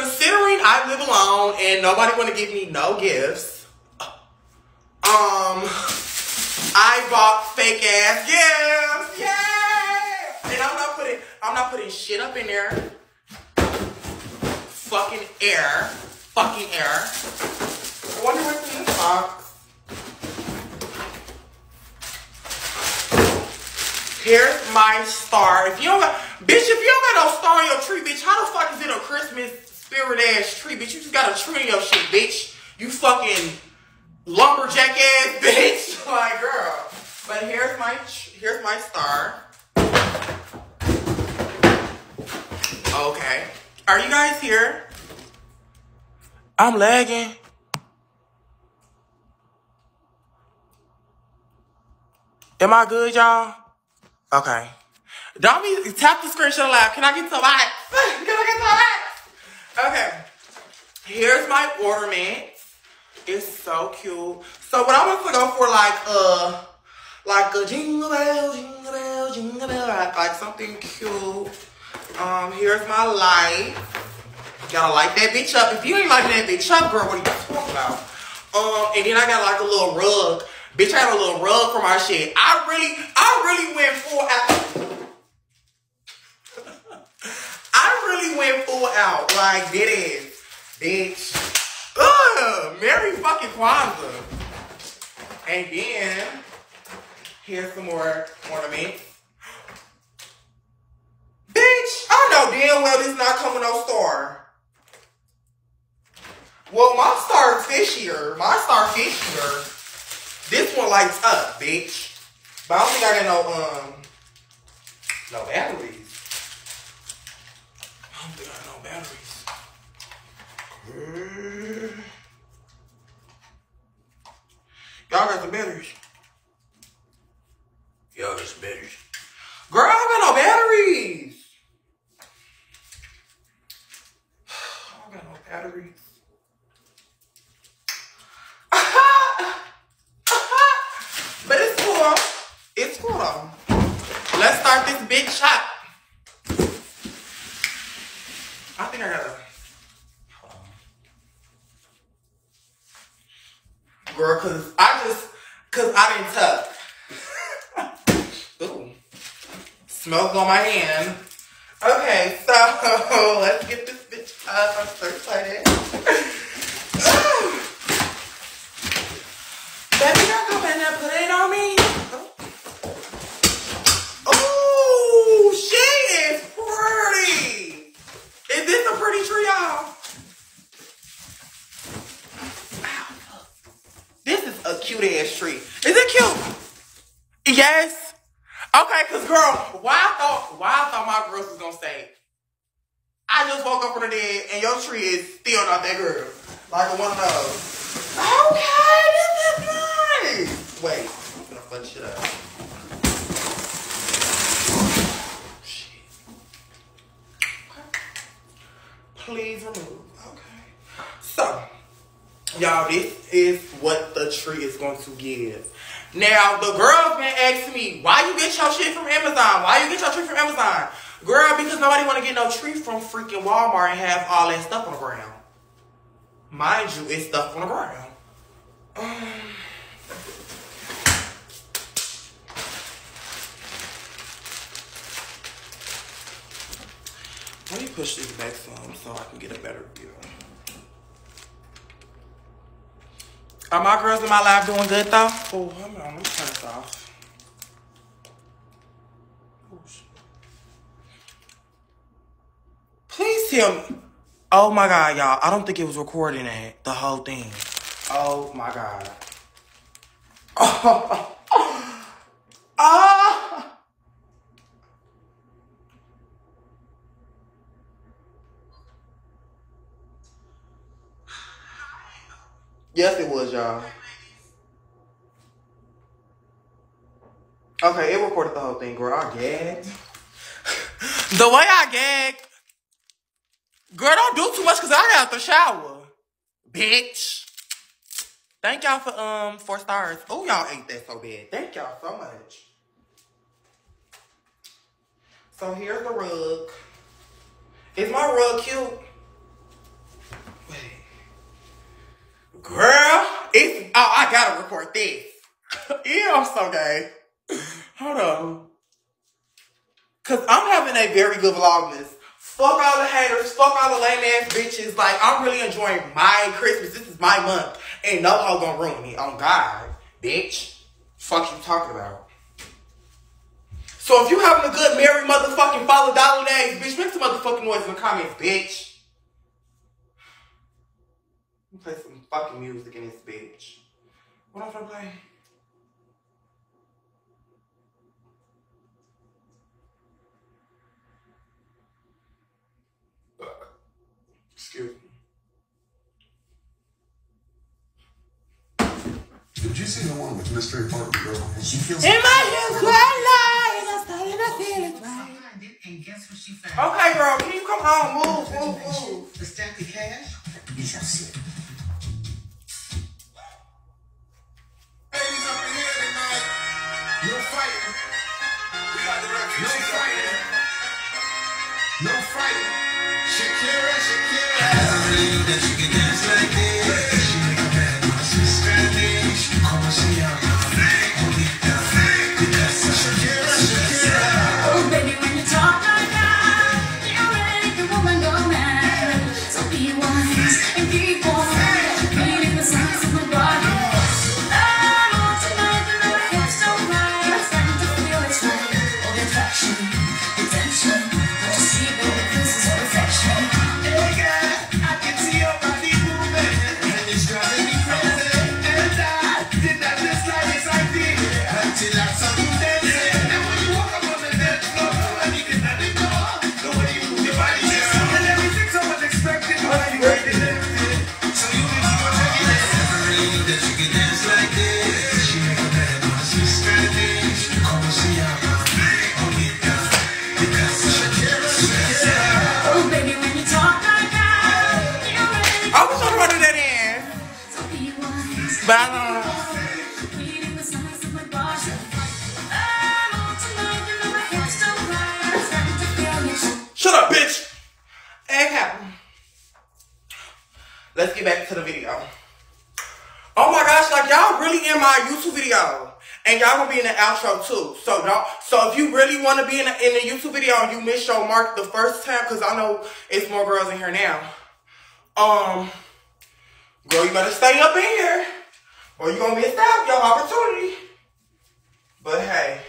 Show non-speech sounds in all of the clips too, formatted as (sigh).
considering I live alone and nobody want to give me no gifts, um, I bought fake ass gifts. Yeah, and I'm not putting I'm not putting shit up in there. Fucking air, fucking air. I wonder what's in this box. Here's my star. If you don't got, bitch, if you don't got no star on your tree, bitch, how the fuck is it a Christmas spirit ass tree, bitch? You just got a tree your shit, bitch. You fucking lumberjack ass (laughs) bitch. like, girl. But here's my, here's my star. Okay. Are you guys here? I'm lagging. Am I good, y'all? Okay. Don't be tap the screenshot live. Can I get some likes? (laughs) Can I get some likes? Okay. Here's my ornament. It's so cute. So what I want to go for like uh like a jingle bell, jingle bell, jingle bell, like, like something cute. Um, here's my light. Gotta light that bitch up. If you ain't lighting that bitch up, girl, what are you talking about? Um, and then I got like a little rug. Bitch, I had a little rug for my shit. I really, I really went full out. I really went full out. Like, did it, Bitch. Ugh, Merry fucking Kwanzaa. And then, here's some more ornaments. Bitch, I know damn well this is not coming no star. Well, my star fishier. My star fishier. This one lights up, bitch. But I don't think I got no um no batteries. I don't think I got no batteries. Y'all got some batteries. Y'all got some batteries. Girl, I got no batteries. (sighs) I got no batteries. (laughs) but it's cool. It's cool. Let's start this big shot. I think I gotta. Girl, cause I just, cause I didn't tuck. (laughs) Ooh. Smoke on my hand. Okay, so (laughs) let's get this bitch up. I'm so excited. Baby, girl, come in there, put it on me. Oh, she is pretty. Is this a pretty tree, y'all? This is a cute ass tree. Is it cute? Yes. Okay, cause girl, why I thought why I thought my girls was gonna say, I just woke up from the dead and your tree is still not that girl. Like one of those. Okay, this is nice. Wait, I'm gonna fuck shit up. Please remove. Okay. So, y'all, this is what the tree is going to give. Now, the girls been asking me, why you get your shit from Amazon? Why you get your tree from Amazon? Girl, because nobody want to get no tree from freaking Walmart and have all that stuff on the ground. Mind you, it's stuff on the ground. (sighs) (sighs) (sighs) Um, let me push these back some so I can get a better view. Are my girls in my life doing good though? Oh, hold on, let me turn this off. Oh. Please tell me. Oh my god, y'all. I don't think it was recording that. The whole thing. Oh my god. (laughs) Oh. Ah. Yes, it was, y'all. Okay, it recorded the whole thing, girl. I gagged. the way I gagged, girl, don't do too much because I got the shower, bitch. Thank y'all for um four stars. Oh, y'all ate that so bad. Thank y'all so much. So here's the rug. Is my rug cute? Girl, it's, oh, I gotta record this. (laughs) yeah, I'm so gay. Hold on. Cause I'm having a very good vlogmas. Fuck all the haters. Fuck all the lame ass bitches. Like, I'm really enjoying my Christmas. This is my month. Ain't no hoe gonna ruin me. On God, bitch. Fuck you talking about. So if you having a good merry motherfucking follow dollar days, bitch, make some motherfucking noise in the comments, bitch. Play some fucking music in this bitch. What I'm gonna play? Excuse me. Did you see the one with mystery apartment girl? And she feels In my little twilight, I started to feel it right. And guess what she found? Okay, girl, can you come on? Move, move, move. The stack of cash? You shall see. Ladies No fighting. We got the No refugees up fighting. No fighting. Shakira, Shakira. Shut up, bitch. Okay. Let's get back to the video. Oh my gosh, like y'all really in my YouTube video. And y'all gonna be in the outro too. So don't so if you really wanna be in the, in the YouTube video and you missed your mark the first time, cause I know it's more girls in here now. Um girl, you better stay up in here. Or you gonna miss out your opportunity. But hey,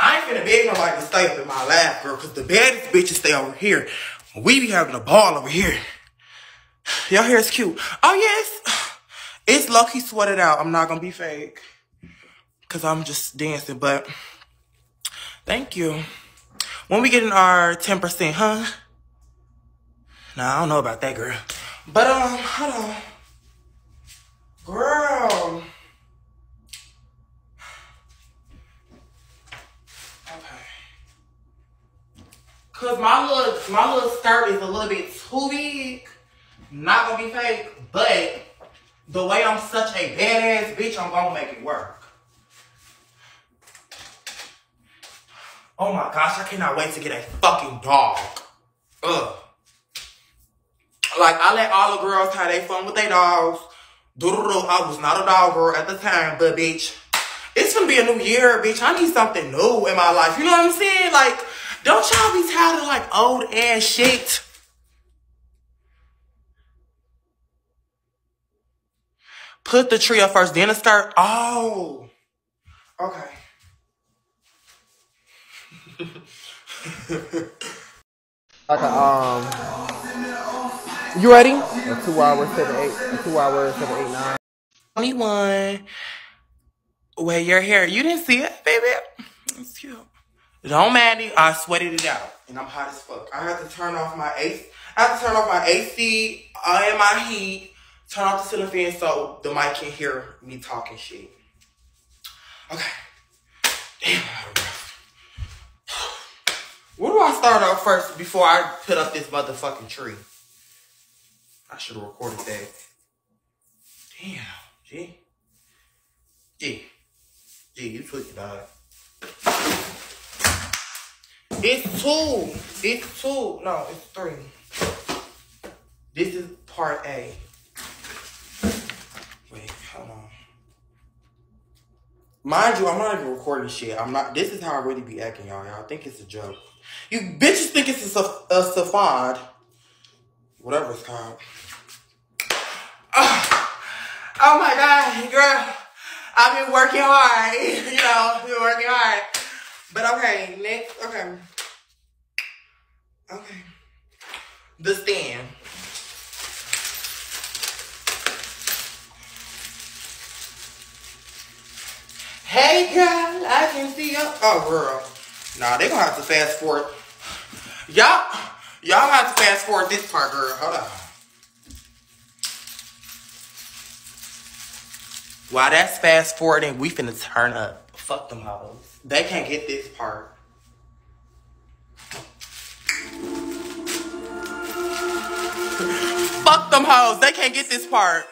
I ain't finna beg nobody to stay up in my lap, girl, cause the baddest bitches stay over here. We be having a ball over here. Y'all hair is cute. Oh yes, it's low-key sweated out. I'm not gonna be fake. Cause I'm just dancing, but thank you. When we getting our 10%, huh? Nah, I don't know about that, girl. But um, hold on. Girl. Cause my little my little skirt is a little bit too big. Not gonna be fake, but the way I'm such a badass bitch, I'm gonna make it work. Oh my gosh, I cannot wait to get a fucking dog. Ugh. Like I let all the girls have their fun with their dogs. Doo-doo-doo. I was not a dog girl at the time, but bitch, it's gonna be a new year, bitch. I need something new in my life. You know what I'm saying? Like, don't y'all be tired of like old ass shit. Put the tree up first, then the skirt. Oh, okay. (laughs) Like a um, you ready? A two hour seven eight, a two hour seven eight nine. 21. Wear your hair. You didn't see it, baby? It's cute. Don't mind it. I sweated it out. And I'm hot as fuck. I have to turn off my AC. I have to turn off my AC and my heat. Turn off the ceiling fan so the mic can hear me talking shit. Okay. Damn. (sighs) Where do I start off first before I put up this motherfucking tree? I should have recorded that. Damn, G. G. G, you tweaking, dog. It's two. It's two. No, it's three. This is part A. Wait, hold on. Mind you, I'm not even recording shit. I'm not. This is how I really be acting, y'all. Y'all think it's a joke. You bitches think it's a, a safad. Whatever it's called. Oh, oh my god, girl. I've been working hard. (laughs) you know, been working hard. But okay, next, okay. Okay. The stand. Hey girl, I can see you. Oh girl. Nah, they gonna have to fast forward. Y'all, y'all have to fast forward this part, girl. Hold on. While that's fast forwarding, we finna turn up. Fuck them hoes. They can't get this part. Fuck them hoes. They can't get this part.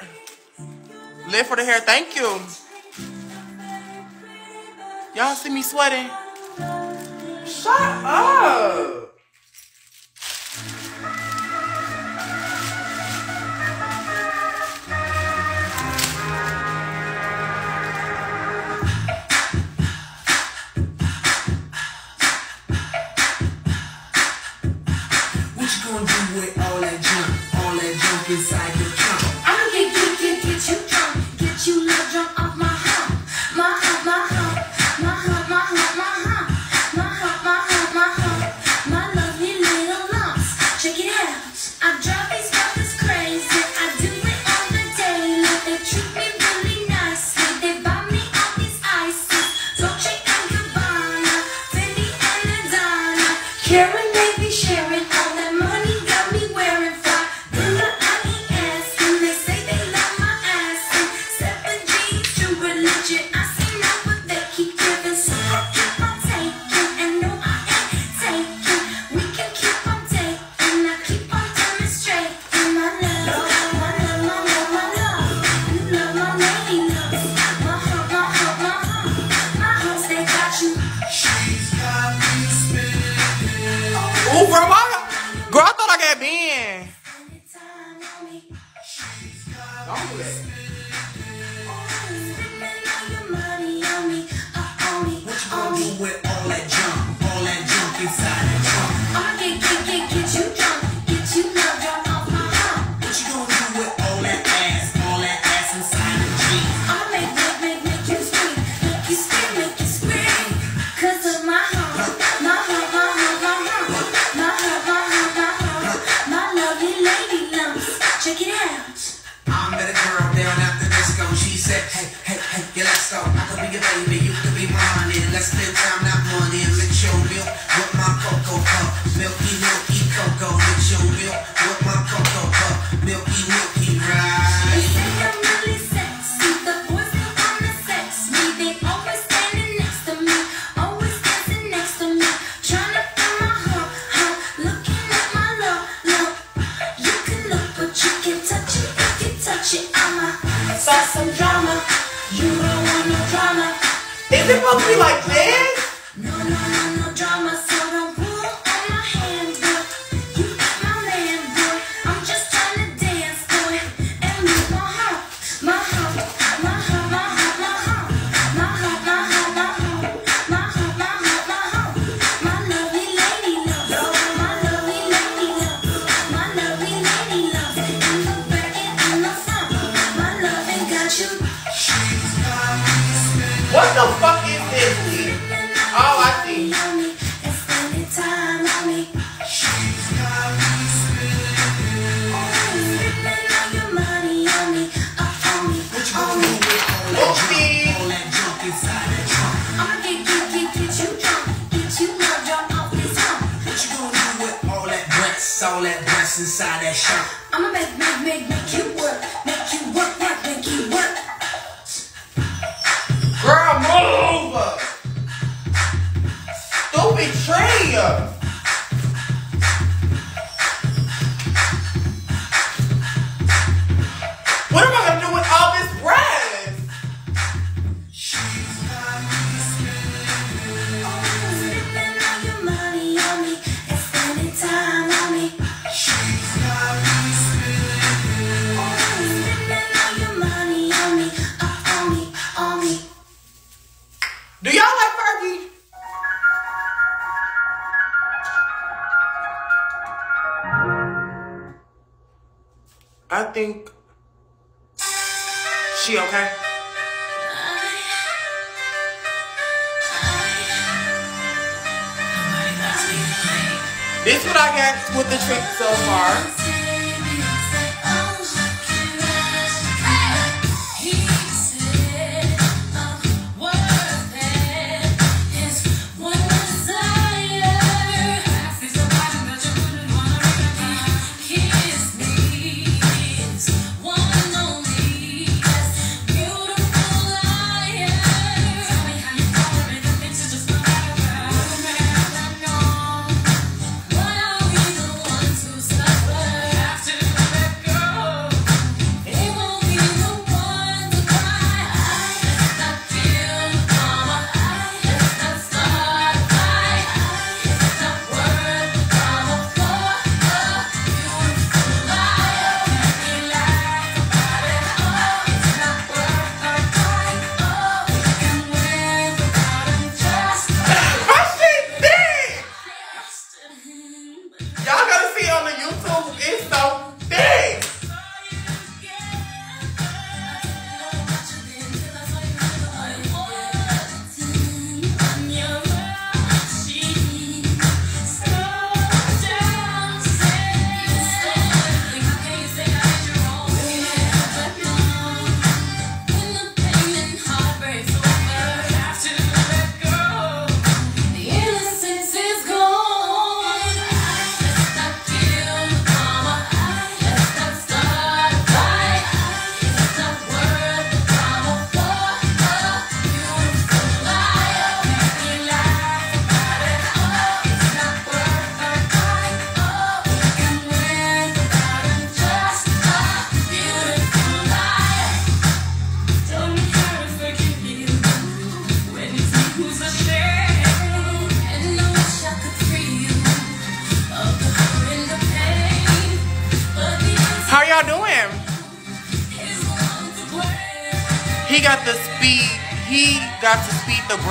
Live for the hair. Thank you. Y'all see me sweating? Shut up. rocks inside that shop. I'ma make, make, make, make you work, make you work, work, make you work. Girl, move! Stupid tree!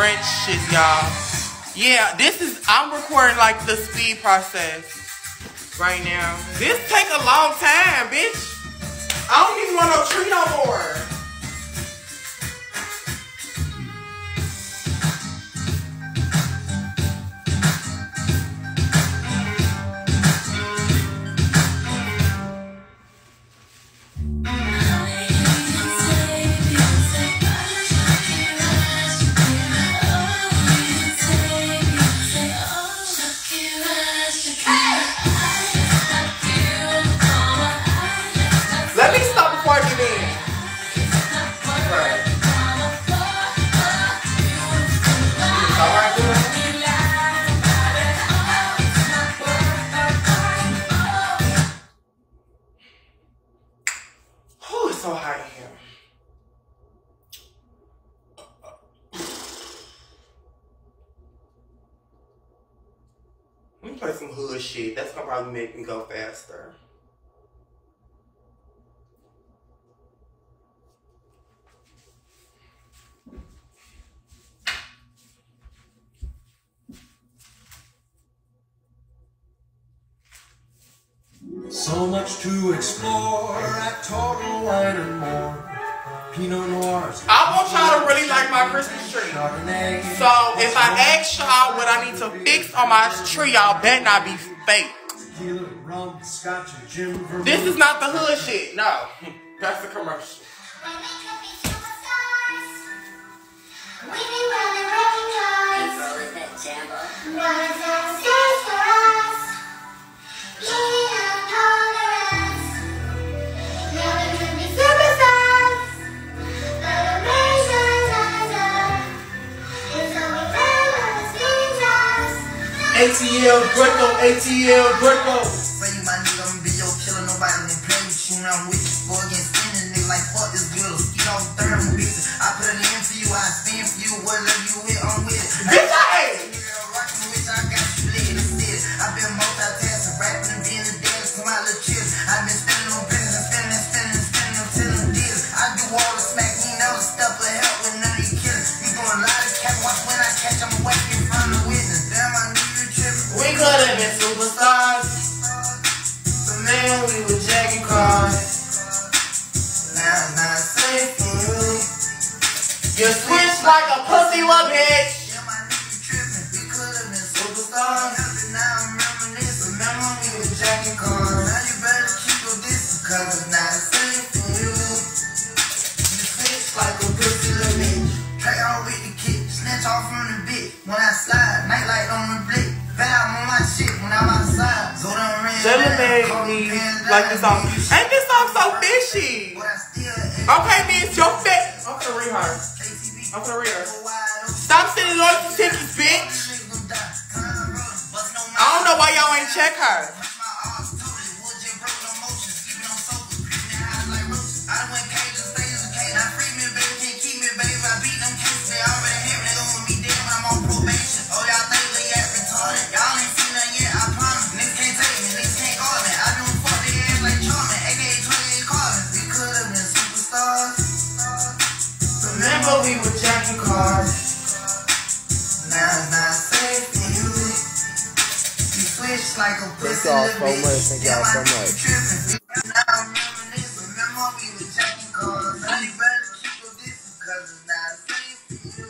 Y'all. Yeah, this is, I'm recording like the speed process right now. This take a long time, bitch. I don't even want no tree no more. um, make me go faster. So much to explore at Total Wine and More. Pinot Noirs. I want y'all to really like my Christmas tree. So if I ask y'all what I need to fix on my tree, y'all better not be fake tequila, rum, scotch, and This is not the hood shit. No, (laughs) that's the commercial. We running, running that. ATL Greco, ATL Greco. saying we were jacking cars. Now I'm not safe for you. You switch like a pussy, what bitch? Cause I'm not safe from you. You switch like a pussy, little bitch. Play all with the kick, snatch off from the bitch. When I slide, nightlight on the blick. Jelly made me like this song. Ain't this song so fishy? I Okay, bitch, your fit. I'm gonna read her. I'm gonna read her. Stop sending loyalty tickets, bitch. I don't know why y'all ain't check her. Remember jacking cars. Now it's not safe for you. You switch like a pussy y'all so much. Thank y'all so much. trippin'. Now I'm reminiscing. Remember we were jacking cars. Now you better keep your distance 'cause it's not safe for you.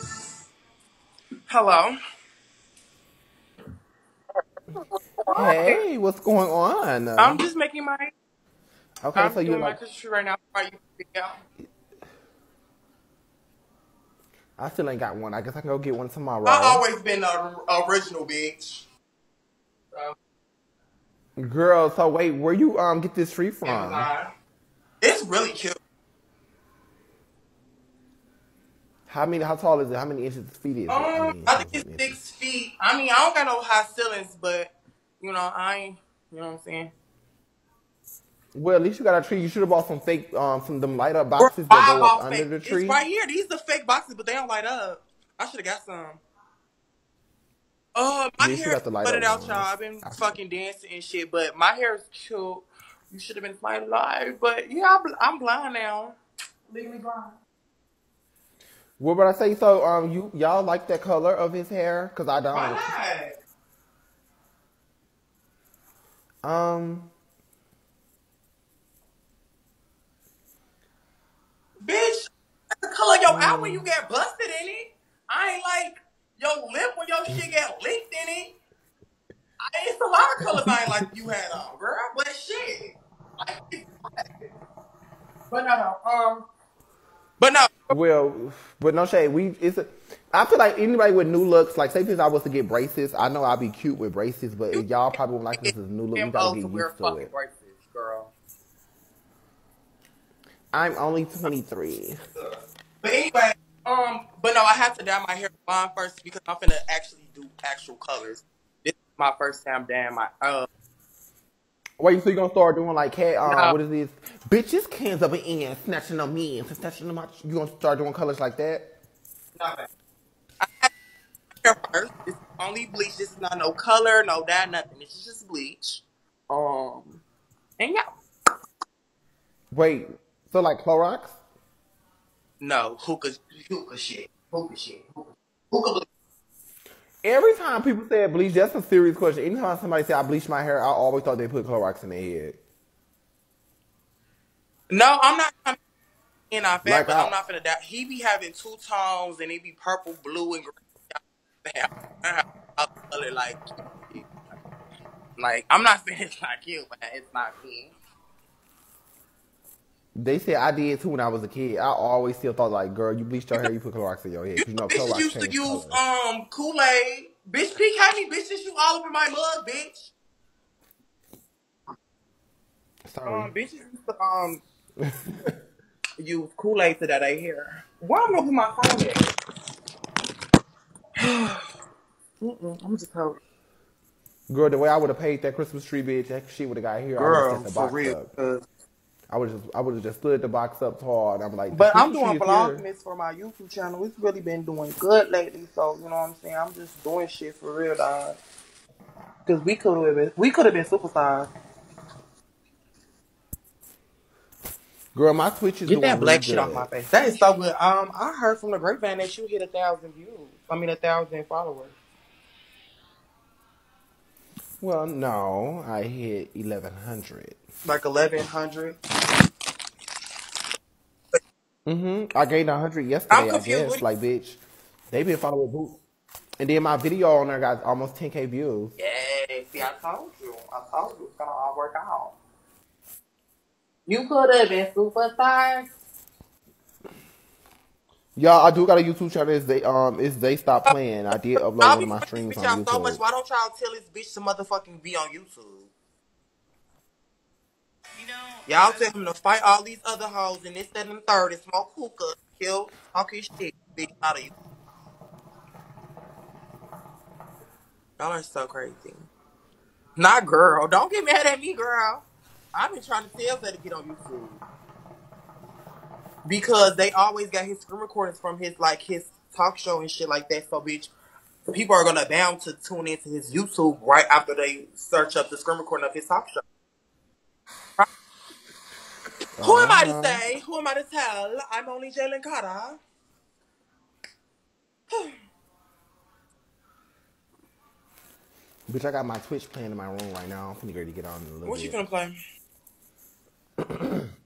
Hello. Hey, what's going on? I'm just making my. okay, I'm so you doing my like Christmas tree right now. Are you video? I still ain't got one. I guess I can go get one tomorrow. I've always been the original bitch. So, Girl, so wait, where you um get this tree from? Amazon. It's really cute. How many? How tall is it? How many inches feet is it? Um, mean, I think it's inches. six feet. I mean, I don't got no high ceilings, but you know, I ain't. You know what I'm saying? Well, at least you got a tree. You should have bought some fake um some them light up boxes that go up off under fake. the tree. It's right here. These are fake boxes, but they don't light up. I should have got some. Uh, my Yeah, hair got the light put up out, y'all. I've been fucking dancing and shit, but my hair is cute. You should have been my live, but yeah, I'm, I'm blind now. Legally blind. What would I say? So um, you y'all like that color of his hair? Cause I don't. not? Um, Bitch, that's the color of your eye Mm. when you get busted in it. I ain't like your lip when your shit get licked in it. I, it's a lot of colors I ain't like you had on, girl. But shit. But no, no. Um, but no. well, but no shade. We it's. A, I feel like anybody with new looks, like say if I was to get braces, I know I'd be cute with braces, but y'all probably won't like this as new look. You Them gotta get used to fucking it. braces, girl. I'm only 23. But anyway, um, but no, I have to dye my hair blonde first because I'm gonna actually do actual colors. This is my first time dyeing my uh Wait, so you gonna start doing like cat? Um, No. what is this? Bitches cans up in snatching on me and snatching them out. You gonna start doing colors like that? no, I have hair first. Is only bleach. This is not no color, no dye, nothing. This is just bleach. Um, and yeah, Wait, so like Clorox? no hookah, hookah shit, hookah shit, hookah, hookah. Every time people say bleach, that's a serious question. Anytime somebody say I bleach my hair, I always thought they put Clorox in their head. No, I'm not be in our Like but I'm not finna dye. He be having two tones and it be purple, blue, and green. Like, (laughs) like I'm not saying it's not cute, but it's not me. They said I did too when I was a kid. I always still thought like, girl, you bleached your hair, you put Clorox in your head. 'Cause You know bitches Clorox used to use color. um Kool Aid. Bitch, peek how many bitches you all over my mug, bitch. Sorry. Um, bitches used to um (laughs) use Kool Aid to that I hear. Why am I gonna put my phone there? (sighs) Mm-mm, I'm just hoping. Girl, the way I would have paid that Christmas tree, bitch, that shit would have got here. I would Girl, have set the for real. up. 'Cause- I would just, I would have just stood the box up tall, and I'm like, But I'm doing tree vlogmas for my YouTube channel. It's really been doing good lately, so you know what I'm saying. I'm just doing shit for real, dog. Cause we could have been, we could have been superstars. Girl, my Twitch is Get doing that black really shit off my face. That is so good. Um, I heard from the grapevine that you hit a thousand views. I mean, a thousand followers. Well, no, I hit 1100. Like eleven hundred. Mm-hmm. I gained 100 yesterday, I guess. Like, bitch, They been following Boots. And then my video on there got almost 10k views. Yeah, see, I told you. I told you it's gonna all work out. You could have been superstar. Y'all, I do got a YouTube channel. Is they um, is they stop playing. I did upload one of my streams on out so much. YouTube. Why don't y'all tell this bitch to motherfucking be on YouTube? You know, Y'all tell him to fight all these other hoes and this, that, and the third and smoke hookah, kill, talk his shit, bitch out of you. Y'all are so crazy. Not girl. Don't get mad at me, girl. I've been trying to tell her to get on YouTube. Because they always got his screen recordings from his like his talk show and shit like that. So bitch, people are gonna bound to tune into his YouTube right after they search up the screen recording of his talk show. Who am I to Uh-huh. say? Who am I to tell? I'm only Jalen Carter. (sighs) Bitch, I got my Twitch playing in my room right now. I'm finna ready to get on in a little What you gonna play? (clears throat)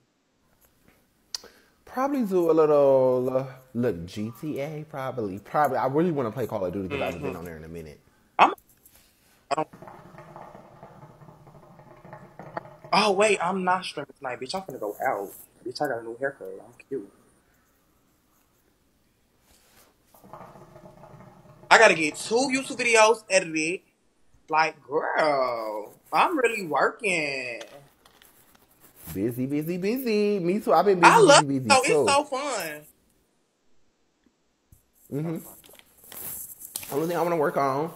Probably do a little uh, look GTA. Probably, probably. I really want to play Call of Duty because I haven't been on there in a minute. I'm. I don't, oh wait, I'm not streaming tonight, bitch. I'm gonna go out. Bitch, I got a new haircut. I'm cute. I gotta get two YouTube videos edited. Like, girl, I'm really working. Busy, busy, busy. Me too. I've been busy, I love busy, it. busy So too. it's so fun. The only thing I want to work on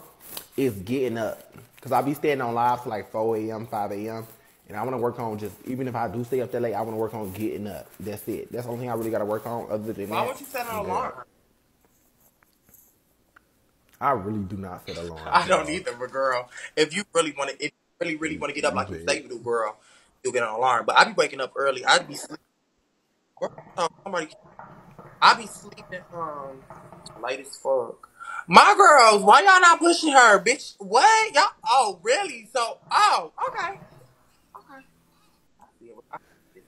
is getting up. Because I'll be staying on live till like 4 a.m., 5 a.m. And I want to work on just, even if I do stay up that late, I want to work on getting up. That's it. That's the only thing I really got to work on other than Why that. would you set an alarm? I really do not set alarms. I don't either, but girl, if you really want to, if you really, really want to get up like you Okay. say you do, girl, you'll get an alarm. But I be waking up early. I be sleeping. Oh, somebody, I be sleeping um late as fuck. My girls, why y'all not pushing her, bitch? What y'all? Oh, really? So, oh, okay, okay. I see it. I see it.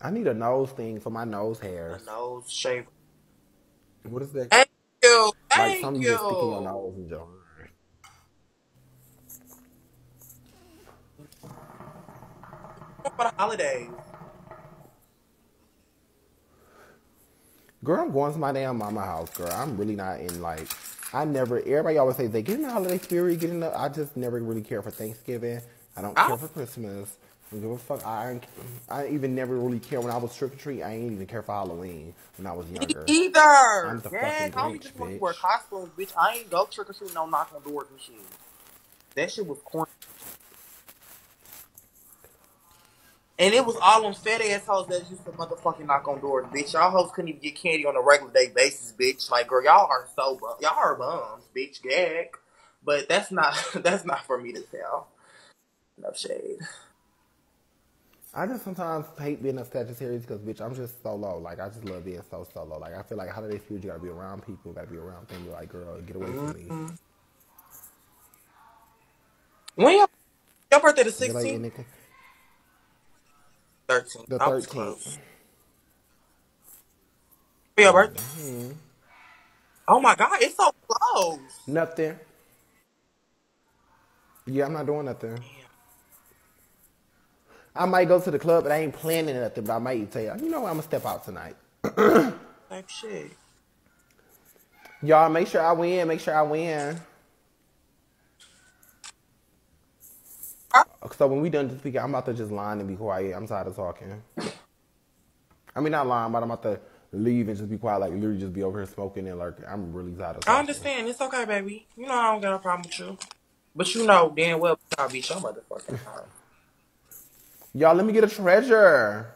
I need a nose thing for my nose The hairs. nose shaver. What is that? Thank you, Like thank something you just stick in your nose. For the holidays. Girl, I'm going to my damn mama house, girl. I'm really not in like. I never. Everybody always say they get in the holiday spirit, get in the. I just never really care for Thanksgiving. I don't I care ah. for Christmas. I don't give a fuck. I I even never really care when I was trick or treat. I ain't even care for Halloween when I was younger. either. I'm the Yeah, fucking I Grinch, just want to wear costumes, bitch. I ain't go trick or treating, no knock on doors and shit. That shit was corny. And it was all them fat ass assholes that used to motherfucking knock on doors, bitch. Y'all hoes couldn't even get candy on a regular day basis, bitch. Like, girl, y'all are so bum. Y'all are bums, bitch. Gag. But that's not (laughs) that's not for me to tell. No shade. I just sometimes hate being a Sagittarius because, bitch, I'm just solo. Like, I just love being so solo. Like, I feel like holiday spirit, you gotta be around people, gotta be around things. Like, girl, get away from me. Mm-hmm. When your, your birthday the Get like 16th? Anything. 13. The I was 13th. close. For your birthday? Mm-hmm. Oh my god, it's so close. Nothing. Yeah, I'm not doing nothing. I might go to the club, but I ain't planning nothing. But I might tell you, you know what? I'm gonna step out tonight. Type shit. Y'all, make sure I win. Make sure I win. Uh, so when we done this weekend, I'm about to just line and be quiet. I'm tired of talking. I mean, not lying, but I'm about to leave and just be quiet. Like literally, just be over here smoking and like I'm really tired of talking. I understand. It's okay, baby. You know I don't got a problem with you. But you know damn well I'll beat your motherfucking (laughs) ass. Y'all, let me get a treasure.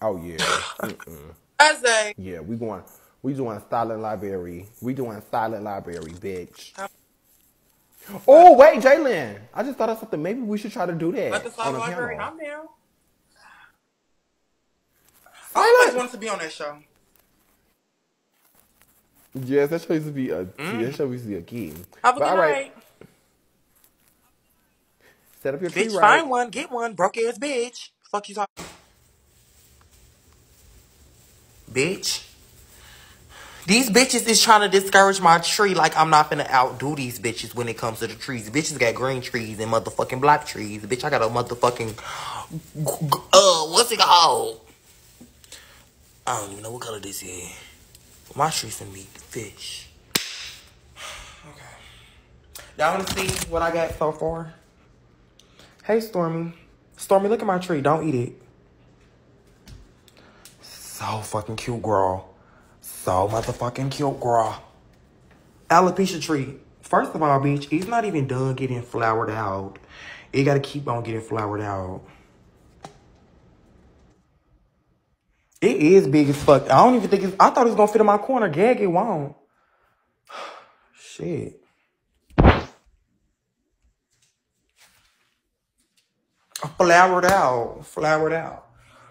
Oh yeah, (laughs) Mm-mm. I say, yeah. We going. We doing a silent library. We doing silent library, bitch. Oh wait, Jalen. I just thought of something. Maybe we should try to do that let the library, camera. I'm down. I always wanted to be on that show. Yes, that show used to be a. That show used to be a key. Mm. Have a But good all right, night. set up your tree Bitch, right. find one, get one, broke ass bitch. Fuck you talking. Bitch. These bitches is trying to discourage my tree like I'm not finna outdo these bitches when it comes to the trees. Bitches got green trees and motherfucking black trees. Bitch, I got a motherfucking uh what's it called? I don't even know what color this is. My tree's finna be fish. (sighs) Okay. Y'all wanna see what I got so far? Hey Stormy. Stormy, look at my tree. Don't eat it. So fucking cute, girl. So motherfucking cute, girl. Alopecia tree. First of all, bitch, it's not even done getting flowered out. It gotta keep on getting flowered out. It is big as fuck. I don't even think it's. I thought it was gonna fit in my corner. Gag, it won't. (sighs) Shit. Flowered out. Flowered out.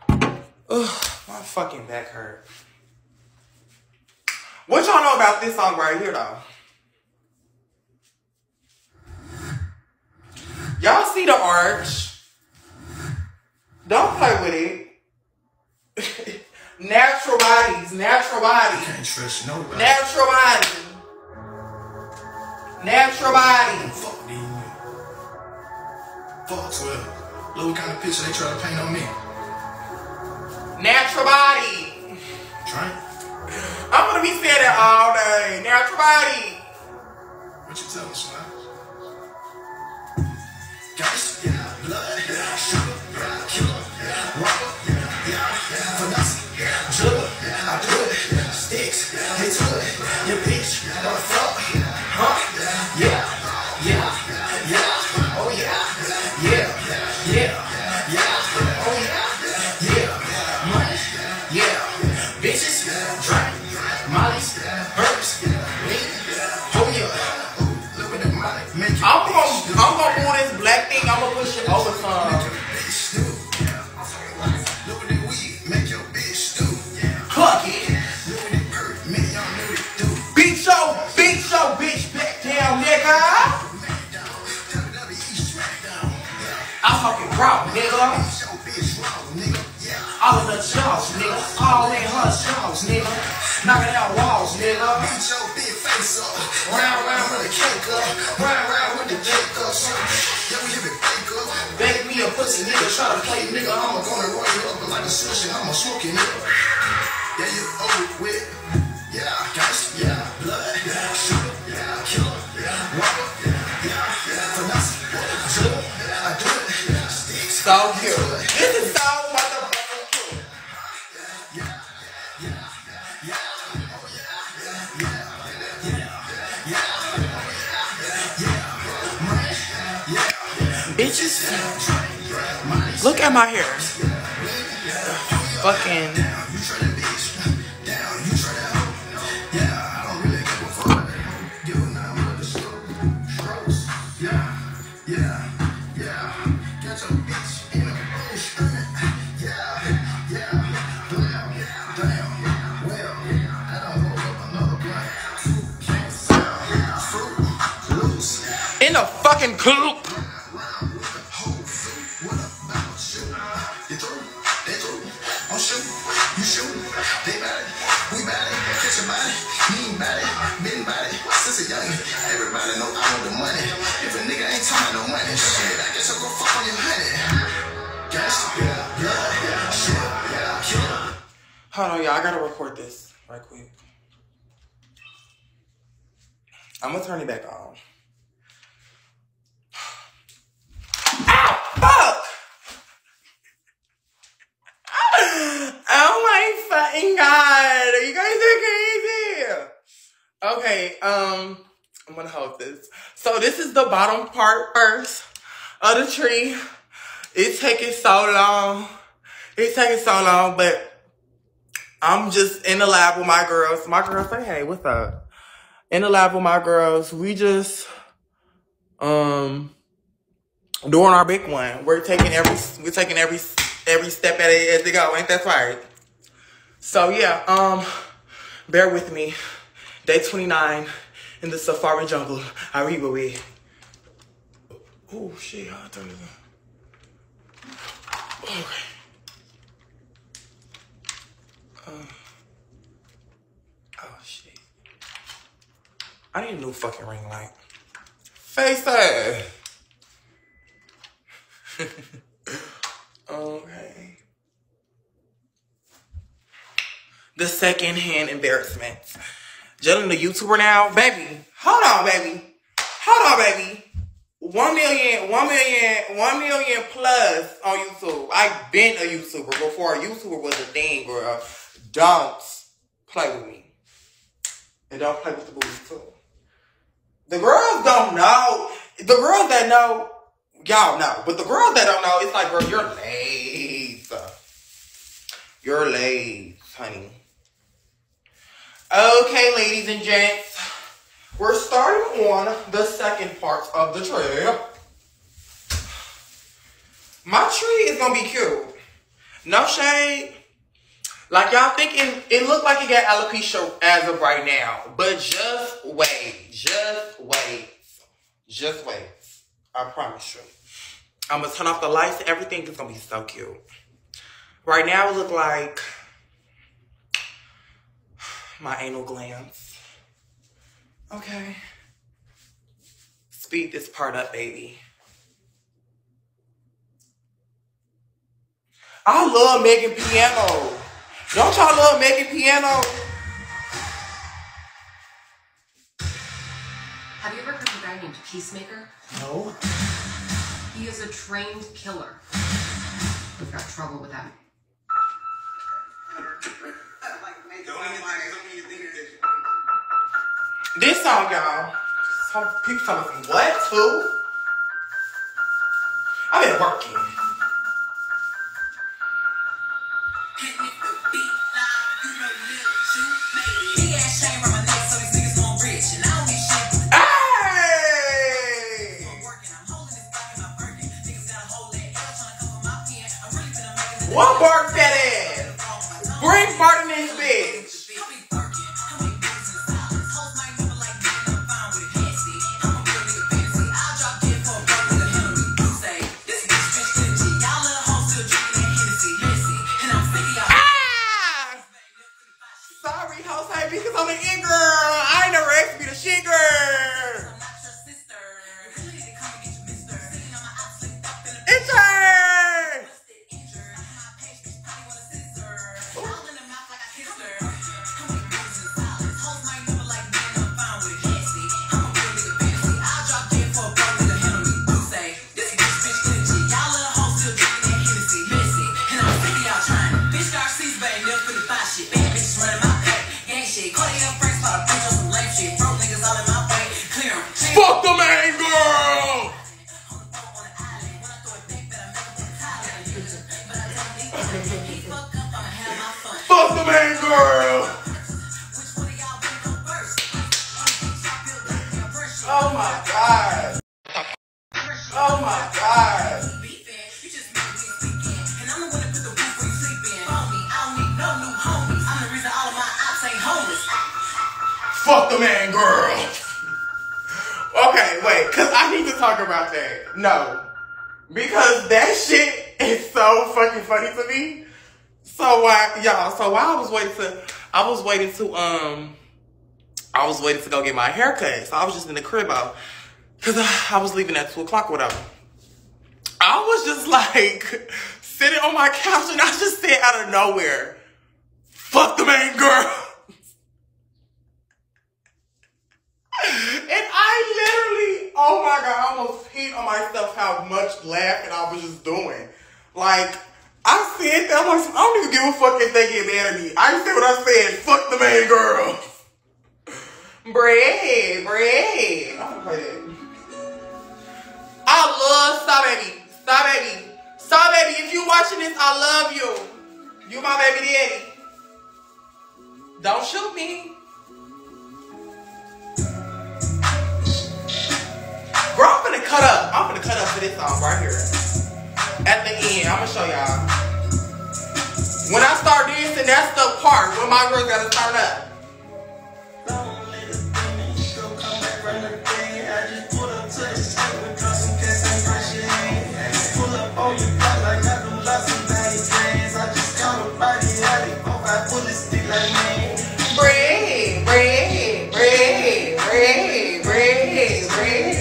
Ugh, my fucking back hurt. What y'all know about this song right here, though? Y'all see the arch? Don't play with it. (laughs) natural bodies, natural bodies, Can't trust nobody. natural bodies, natural bodies. Fuck these niggas. Fuck 12. Look what kind of picture they try to paint on me. Natural body. Train? I'm gonna be saying that all day. Natural body. What you tell me, Swag? Gangsta, yeah, I'm nigga. show bitch raw, nigga. Yeah, All of the jaws, nigga. All in her jaws, nigga. Knocking out walls, nigga. beat your big face up. Round, round with the cake up. Round, round with the cake up. So, yeah, we hit it bake up. Beg me a pussy, nigga. Try to play, Nigga, I'ma gonna roll you up like a and I'ma smoke it, nigga. Yeah, you old with. Yeah, gangsta, yeah, blood, yeah, So cute. This is so motherfucking cute. Bitches. Look at my hair. Fucking. A young, everybody know I want the money, if a nigga ain't talking no money, shit, I guess I'll go fuck on your honey. Gas, yeah, yeah, yeah, shit, yeah, killer. Hold on, y'all. I gotta record this right quick. I'm gonna turn it back on. Fuck! Oh my fucking god! You guys are crazy! Okay, um, I'm gonna hold this. So this is the bottom part first of the tree. It's taking so long. It's taking so long, but I'm just in the lab with my girls. My girls say, hey, what's up? In the lab with my girls. We just um doing our big one. We're taking every we're taking every every step at it as they go. Ain't that right? So yeah, um, bear with me. Day 29 in the safari jungle. I read what we. Oh shit, I turn this on? Okay. Um, oh shit. I need a new fucking ring light. Face it. okay. The second hand embarrassments. Jalen the YouTuber now. Baby, hold on, baby. Hold on, baby. One million, one million, one million plus on YouTube. I've been a YouTuber before a YouTuber was a thing, girl. Don't play with me. And don't play with the booty too. The girls don't know. The girls that know, y'all know. But the girls that don't know, it's like, girl, you're late. You're late, honey. Okay, ladies and gents. We're starting on the second part of the tree. My tree is gonna be cute. No shade. Like y'all thinking, it looked like it got alopecia as of right now. But just wait. Just wait. Just wait. I promise you. I'm gonna turn off the lights. Everything is gonna be so cute. Right now it look like my anal glands. Okay. Speed this part up, baby. I love making piano. Don't y'all love making piano? Have you ever heard of a guy named Peacemaker? No. He is a trained killer. We've got trouble with that. This song, y'all. Some people me, what? Who? I've been working. Because that shit is so fucking funny to me. So why y'all, so while I was waiting to I was waiting to um I was waiting to go get my hair cut. So I was just in the crib out. Cause I, I was leaving at two o'clock whatever. I was just (laughs) like sitting on my couch and I just said out of nowhere, fuck the main girl. And I literally, oh my god, I almost peed on myself how much laughing I was just doing. Like, I said that, I'm like, I don't even give a fuck if they get mad at me. I said what I said, fuck the main girl. Bread, bread. I love Star Baby. Star Baby. Star Baby, if you watching this, I love you. You my baby daddy. Don't shoot me. Girl, I'm gonna cut up. I'm gonna cut up to this song right here. At the end, I'm gonna show y'all. When I start dancing, that's the part when my girls gotta turn up. Bread, bread, bread, bread.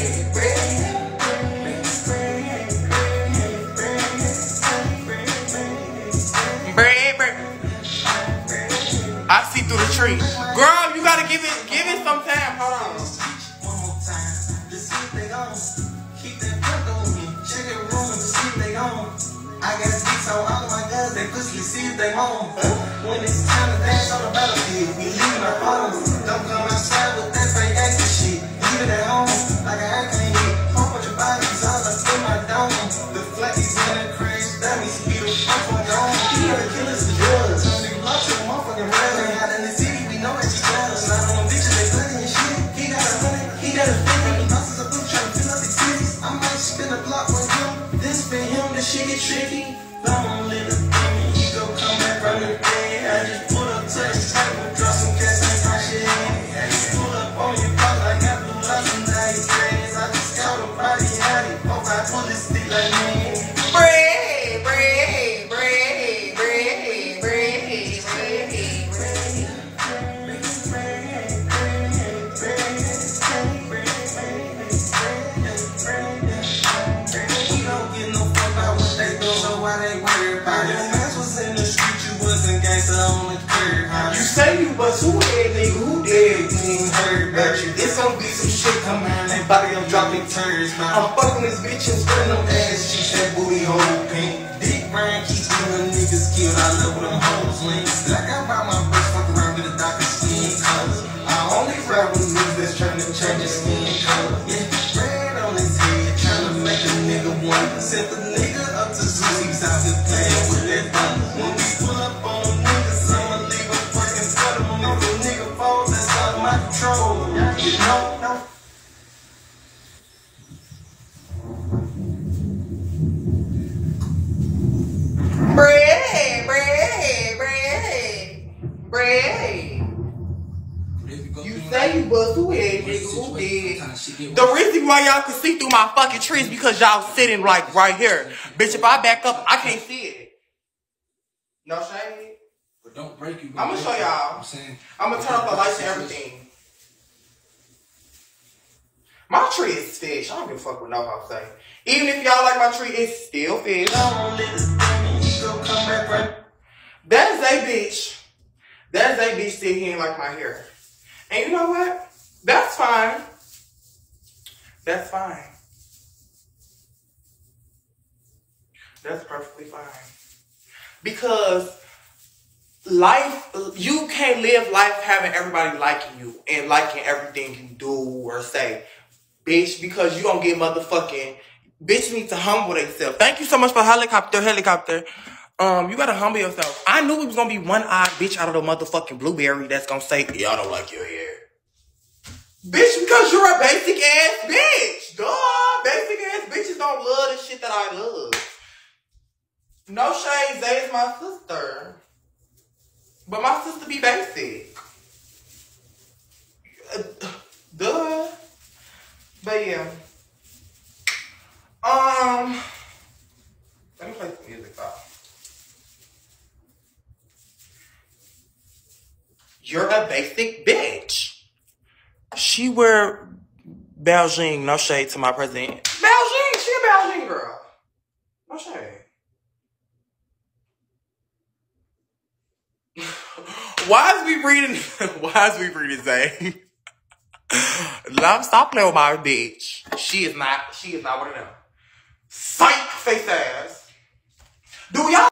Treat. Girl, you gotta give it give it some time. Hold on. One more time, see if they. Keep that. Check see if they. I got sticks on all my guns, they pussy see if they on. When it's time to dance on the battlefield, we leaving our homes. Don't come outside with that fake gangster shit. Leave it at home, who head nigga, who? We ain't heard about you. It's gonna be some shit come out, body gonna drop their turns. I'm fucking this bitch and spreading them ass cheeks, that booty hole pink. Dick Ryan keeps them niggas killed, I love when them hoes link. Who did? The reason why y'all can see through my fucking trees because y'all sitting like right here. Bitch, if I back up, I can't see it. No shade. But don't break you. I'ma show y'all. I'm saying. I'm gonna turn off the lights and everything. My tree is fish. I don't give a fuck what nobody say. Even if y'all like my tree, it's still fish. Don't let this thing, he gon' come back right. That is a bitch. That is a bitch that he ain't like my hair. And you know what? That's fine. That's fine. That's perfectly fine. Because life, you can't live life having everybody liking you and liking everything you do or say. Bitch, because you don't get motherfucking, bitch need to humble themselves. Thank you so much for helicopter, helicopter. Um, you gotta humble yourself. I knew it was gonna be one odd bitch out of the motherfucking blueberry that's gonna say, y'all don't like your hair. Bitch, because you're a basic ass bitch. Duh. Basic ass bitches don't love the shit that I love. No shade, Zay is my sister. But my sister be basic. Uh, Duh. But yeah. Um let me play some music though. You're a basic bitch. She wear Beijing, no shade to my president. Beijing, she a Beijing girl. No shade. (laughs) Why is we reading? (laughs) Why is we reading Zay? (laughs) Love, stop playing with my bitch. She is not. She is not one of them. Psych face ass. Do y'all?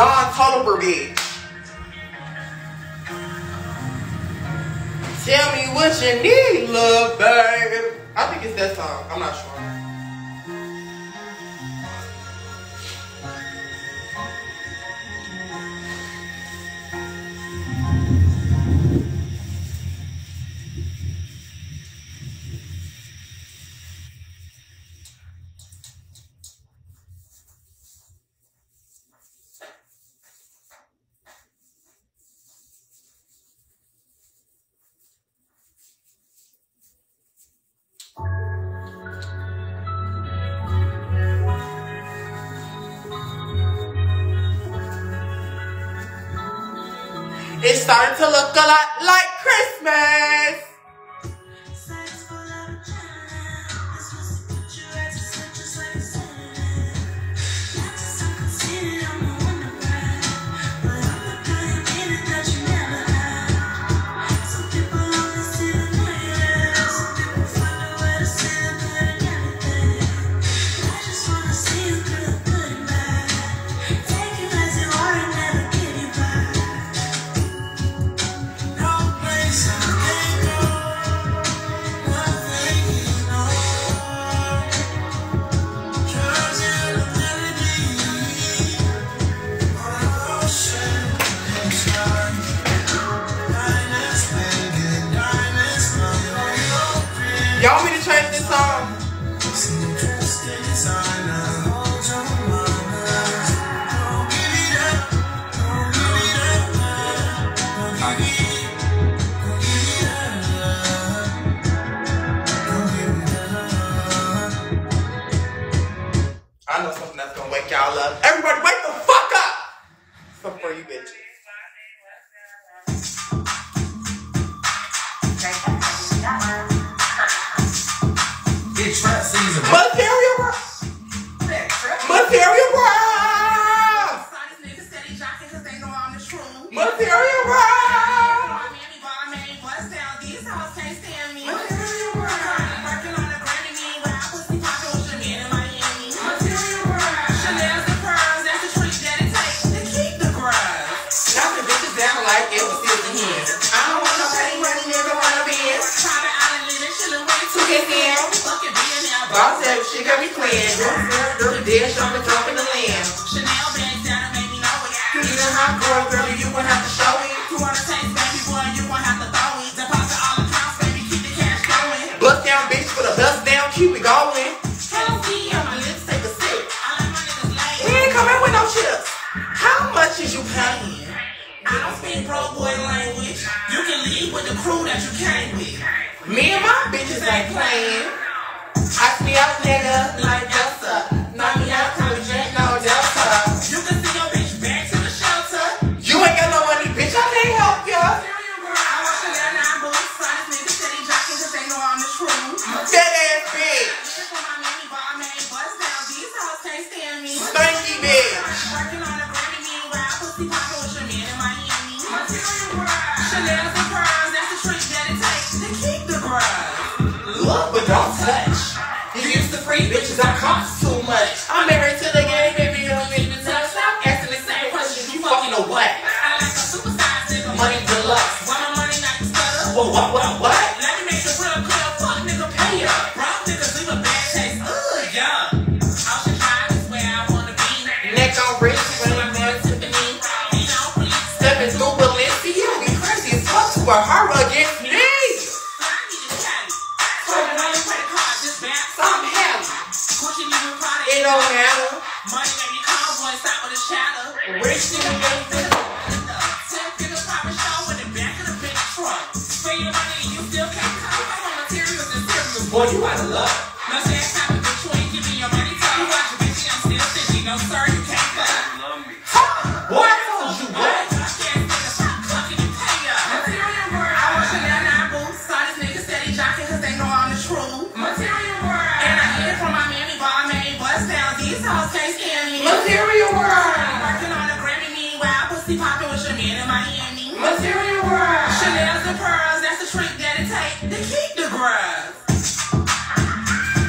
Don bitch. Tell me what you need, love, baby. I think it's that song. I'm not sure. Like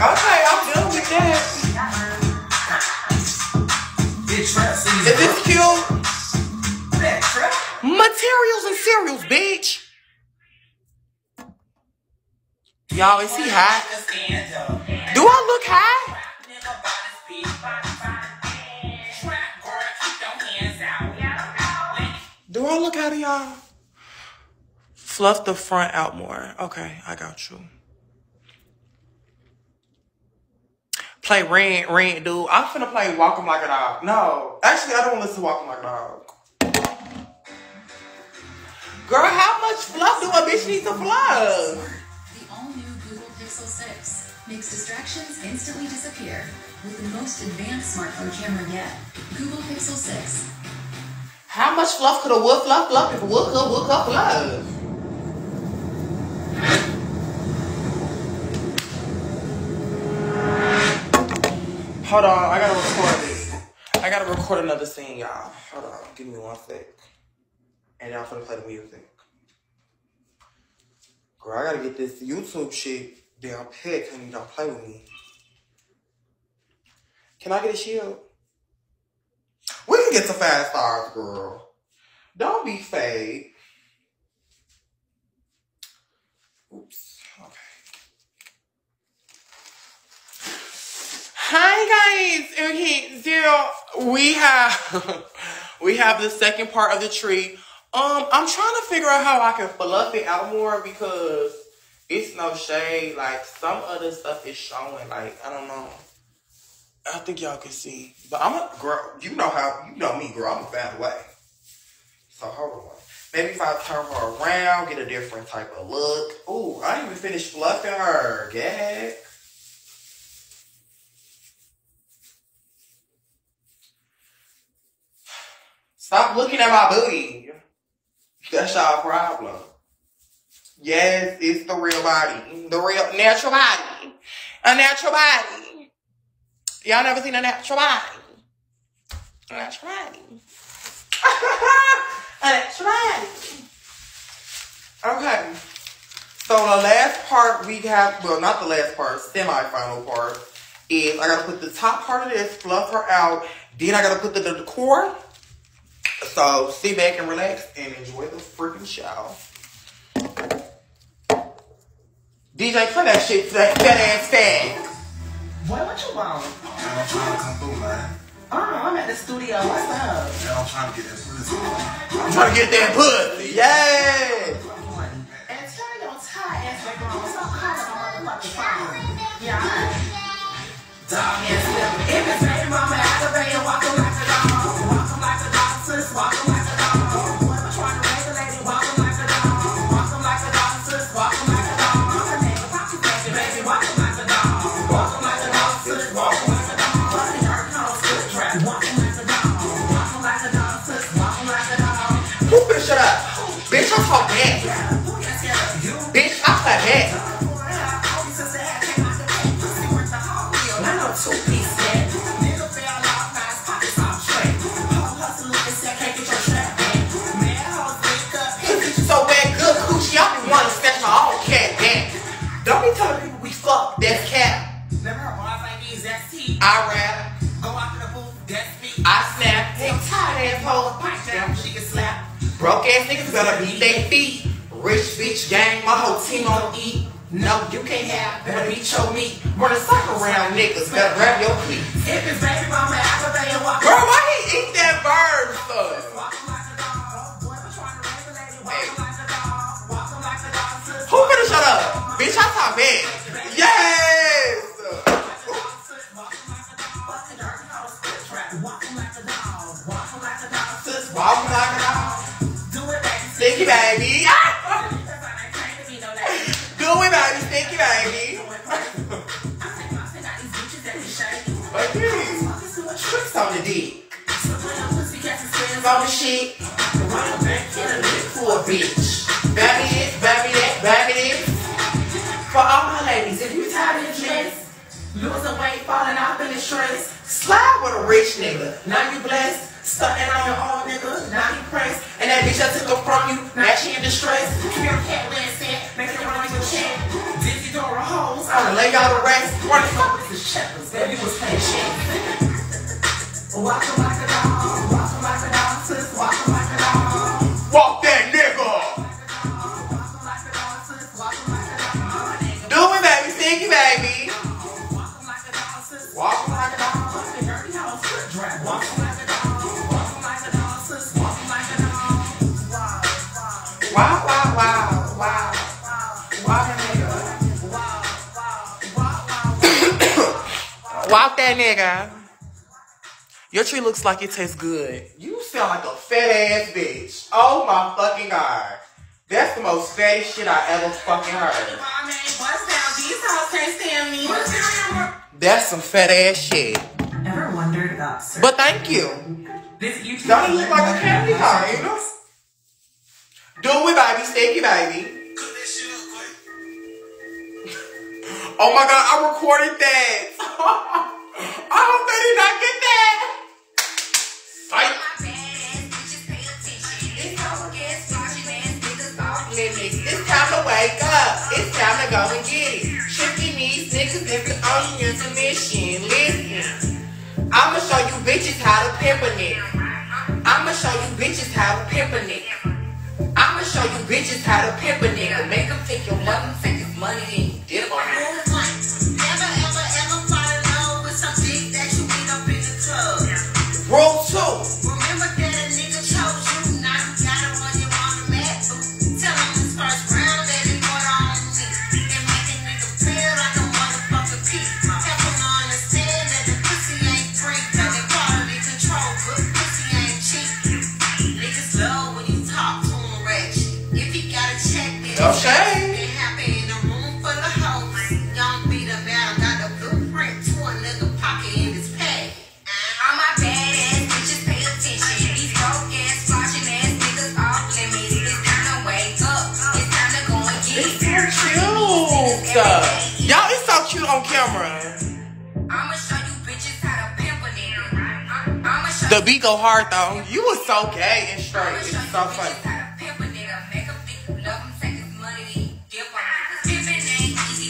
Okay, I'm done with that. Big trap Is this cute? Materials and cereals, bitch. Y'all, is he hot? Do I look hot? Out. Do I look hot to y'all? Fluff the front out more. Okay, I got you. Play Rent, Rent, dude. I'm finna play Walk 'em Like a Dog. No, actually, I don't want to listen to Walk 'em Like a Dog. Girl, how much fluff do a bitch need to fluff? The all-new Google Pixel 6 makes distractions instantly disappear with the most advanced smartphone camera yet. Google Pixel 6. How much fluff could a wood fluff fluff if a wood could wood cup fluff? Hold on, I gotta record it. I gotta record another scene, y'all. Hold on, give me one sec. And y'all finna play the music. Girl, I gotta get this YouTube shit down pat, honey. Don't play with me. Can I get a shield? We can get to five stars, girl. Don't be fake. Oops. Hi guys, okay, zero. We have (laughs) we have the second part of the tree. Um, I'm trying to figure out how I can fluff it out more because it's no shade. Like some other stuff is showing. Like I don't know. I think y'all can see, but I'm a girl. You know how you know me, girl. I'm a bad way. So hold on. Maybe if I turn her around, get a different type of look. Ooh, I ain't even finished fluffing her. Gag. Stop looking at my booty. That's y'all problem. Yes, it's the real body. The real natural body. A natural body. Y'all never seen a natural body. A natural body. (laughs) a natural body. Okay. So the last part we have, well, not the last part, semi-final part, is I gotta put the top part of this, fluff her out, then I gotta put the, the decor. So sit back and relax and enjoy the freaking show. DJ, play that shit, for that fat ass fag. Boy, what you want? I'm trying to come through, man. Uh, I'm at the studio. What's up? Man, I'm trying to get that pussy. I'm trying to get that pussy. Yeah. And turn your tie ass back on. Stop calling my motherfucking phone. Yeah. Dog ass Bitch, I'm better feet. Rich bitch gang, my whole team on E. No, you can't have, better beat your meat. Run a circle around niggas, better grab your feet. If it's baby mama, aggravating, walk Girl, why he eat that bird, son? Like a dog. Boy, I'm trying to regulate it. Walk 'em like a dog. Walk 'em like a dog, sis. Who finna shut up? Bitch, I talk back. Yes! Stinky baby. Ah! Do it, baby. Stinky baby. Okay. Tricks on the dick. On the shit. For a bit in a little poor bitch. Baby this, baby that, baby this. For all my ladies, if you tired of your mess, losing weight, falling off in the stress, slide with a rich nigga. Now you blessed. Stunting on your own nigga, now you pressed. And that bitch that took her from you, now she in distress. Keep cat set, make it run your check. Dizzy door hoes, I'ma lay y'all to rest. Run the fuck with the checkers, baby was shit. Walk 'em like a dog, walk 'em like a dog, sis, walk 'em like a dog. Walk that nigga! Do it, baby, stinky baby. Walk 'em like a dog. Wow, wow, wow, wow. That nigga. Walk that nigga. Your tree looks like it tastes good. You sound like a fat ass bitch. Oh my fucking god. That's the most fattest shit I ever fucking heard. That's some fat ass shit. Ever wondered about But thank you. this YouTube? Don't look like a candy cane? Do it, baby. Stinky baby. Oh my god, I recorded that. (laughs) I hope they did not get that. Psych. It's time to wake up. It's time to go and get it. Tricky these niggas it's on your intermission. Listen, I'ma show you bitches how to pimp a nigga. I'ma show you bitches how to pimp a nigga. I'ma show you bitches how to pimp a nigga. Make them take your money, take his money, and you it. Rule two. On camera. The beat go hard though. You was so gay and straight. It's so funny.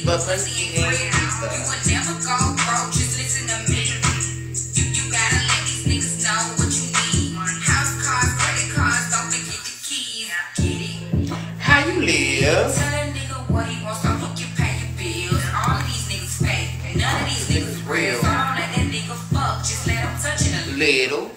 But pussy ain't easy. You would never go broke, just listen to me. You, you gotta let these niggas know what you need. House cards, credit cards, don't forget the keys. Get it? How you live? A little.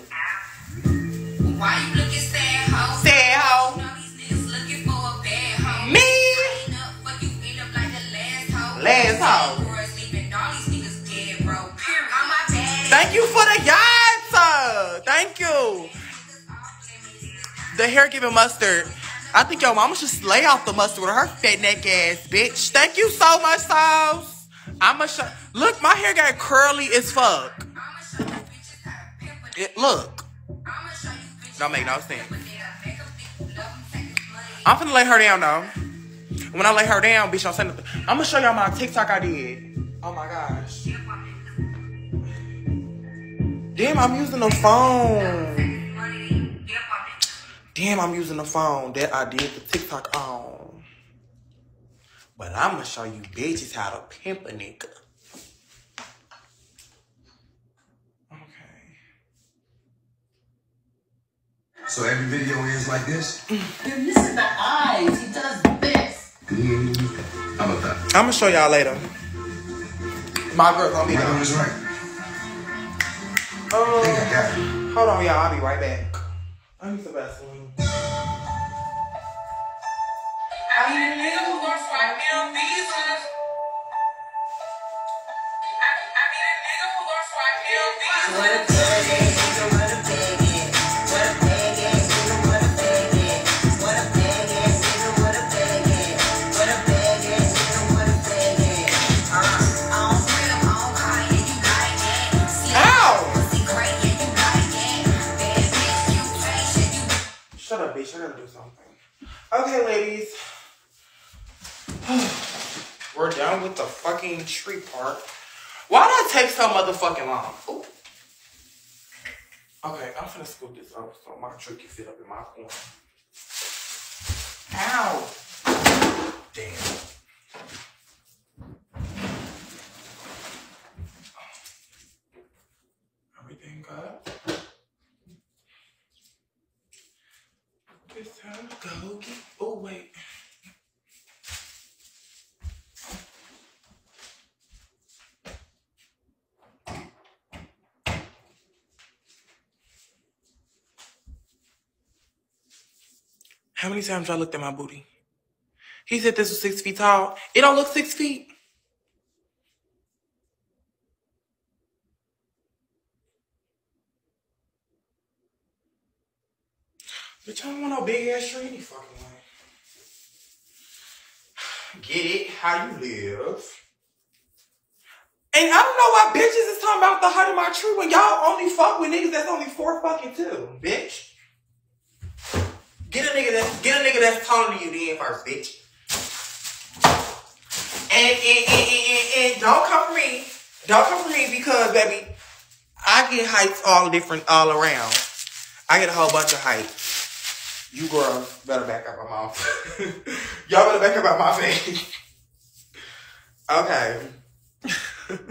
Why you looking sad, hoe? Sad hoe. You know these niggas looking for a bad hoe. Me. Ain't up for you, end up like the last hoe. Last hoe. Boys leaving all these niggas dead, bro. Period. I'm my bad. Thank you for the yards. uh, Thank you. The hair giving mustard. I think your mama should lay off the mustard with her fat neck ass bitch. Thank you so much, sauce. I'ma show. Look, my hair got curly as fuck. It look. Don't make no sense. I'm finna lay her down though. When I lay her down, bitch, I'll send. I'm gonna show y'all my TikTok I did. Oh my gosh. Damn, I'm using the phone. Damn, I'm using the phone that I did the TikTok on. But I'm gonna show you bitches how to pimp a nigga. Okay. So every video ends like this? You're missing the eyes. He does this. How about that? I'm gonna show y'all later. My girl gonna be Am I doing this right? Oh, I think I got it. hold on, y'all. I'll be right back. I need some Vaseline. I need a nigga Okay, ladies. (sighs) We're done with the fucking tree part. Why did that take so motherfucking long? Ooh. Okay, I'm finna scoot this up so my tree can fit up in my corner. Ow! Damn. Everything good? It's time go get. Oh, wait. How many times I looked at my booty? He said this was six feet tall. It don't look six feet. Bitch, I don't want no big ass tree any fucking way. Get it how you live. And I don't know why bitches is talking about the height of my tree when y'all only fuck with niggas that's only four fucking two, bitch. Get a nigga that's get a nigga that's taller than you then first, bitch. And and, and, and, and, and don't come for me. Don't come for me because baby, I get heights all different all around. I get a whole bunch of heights. You girls better back up my mouth. (laughs) Y'all better back up out my face. (laughs) okay. (laughs)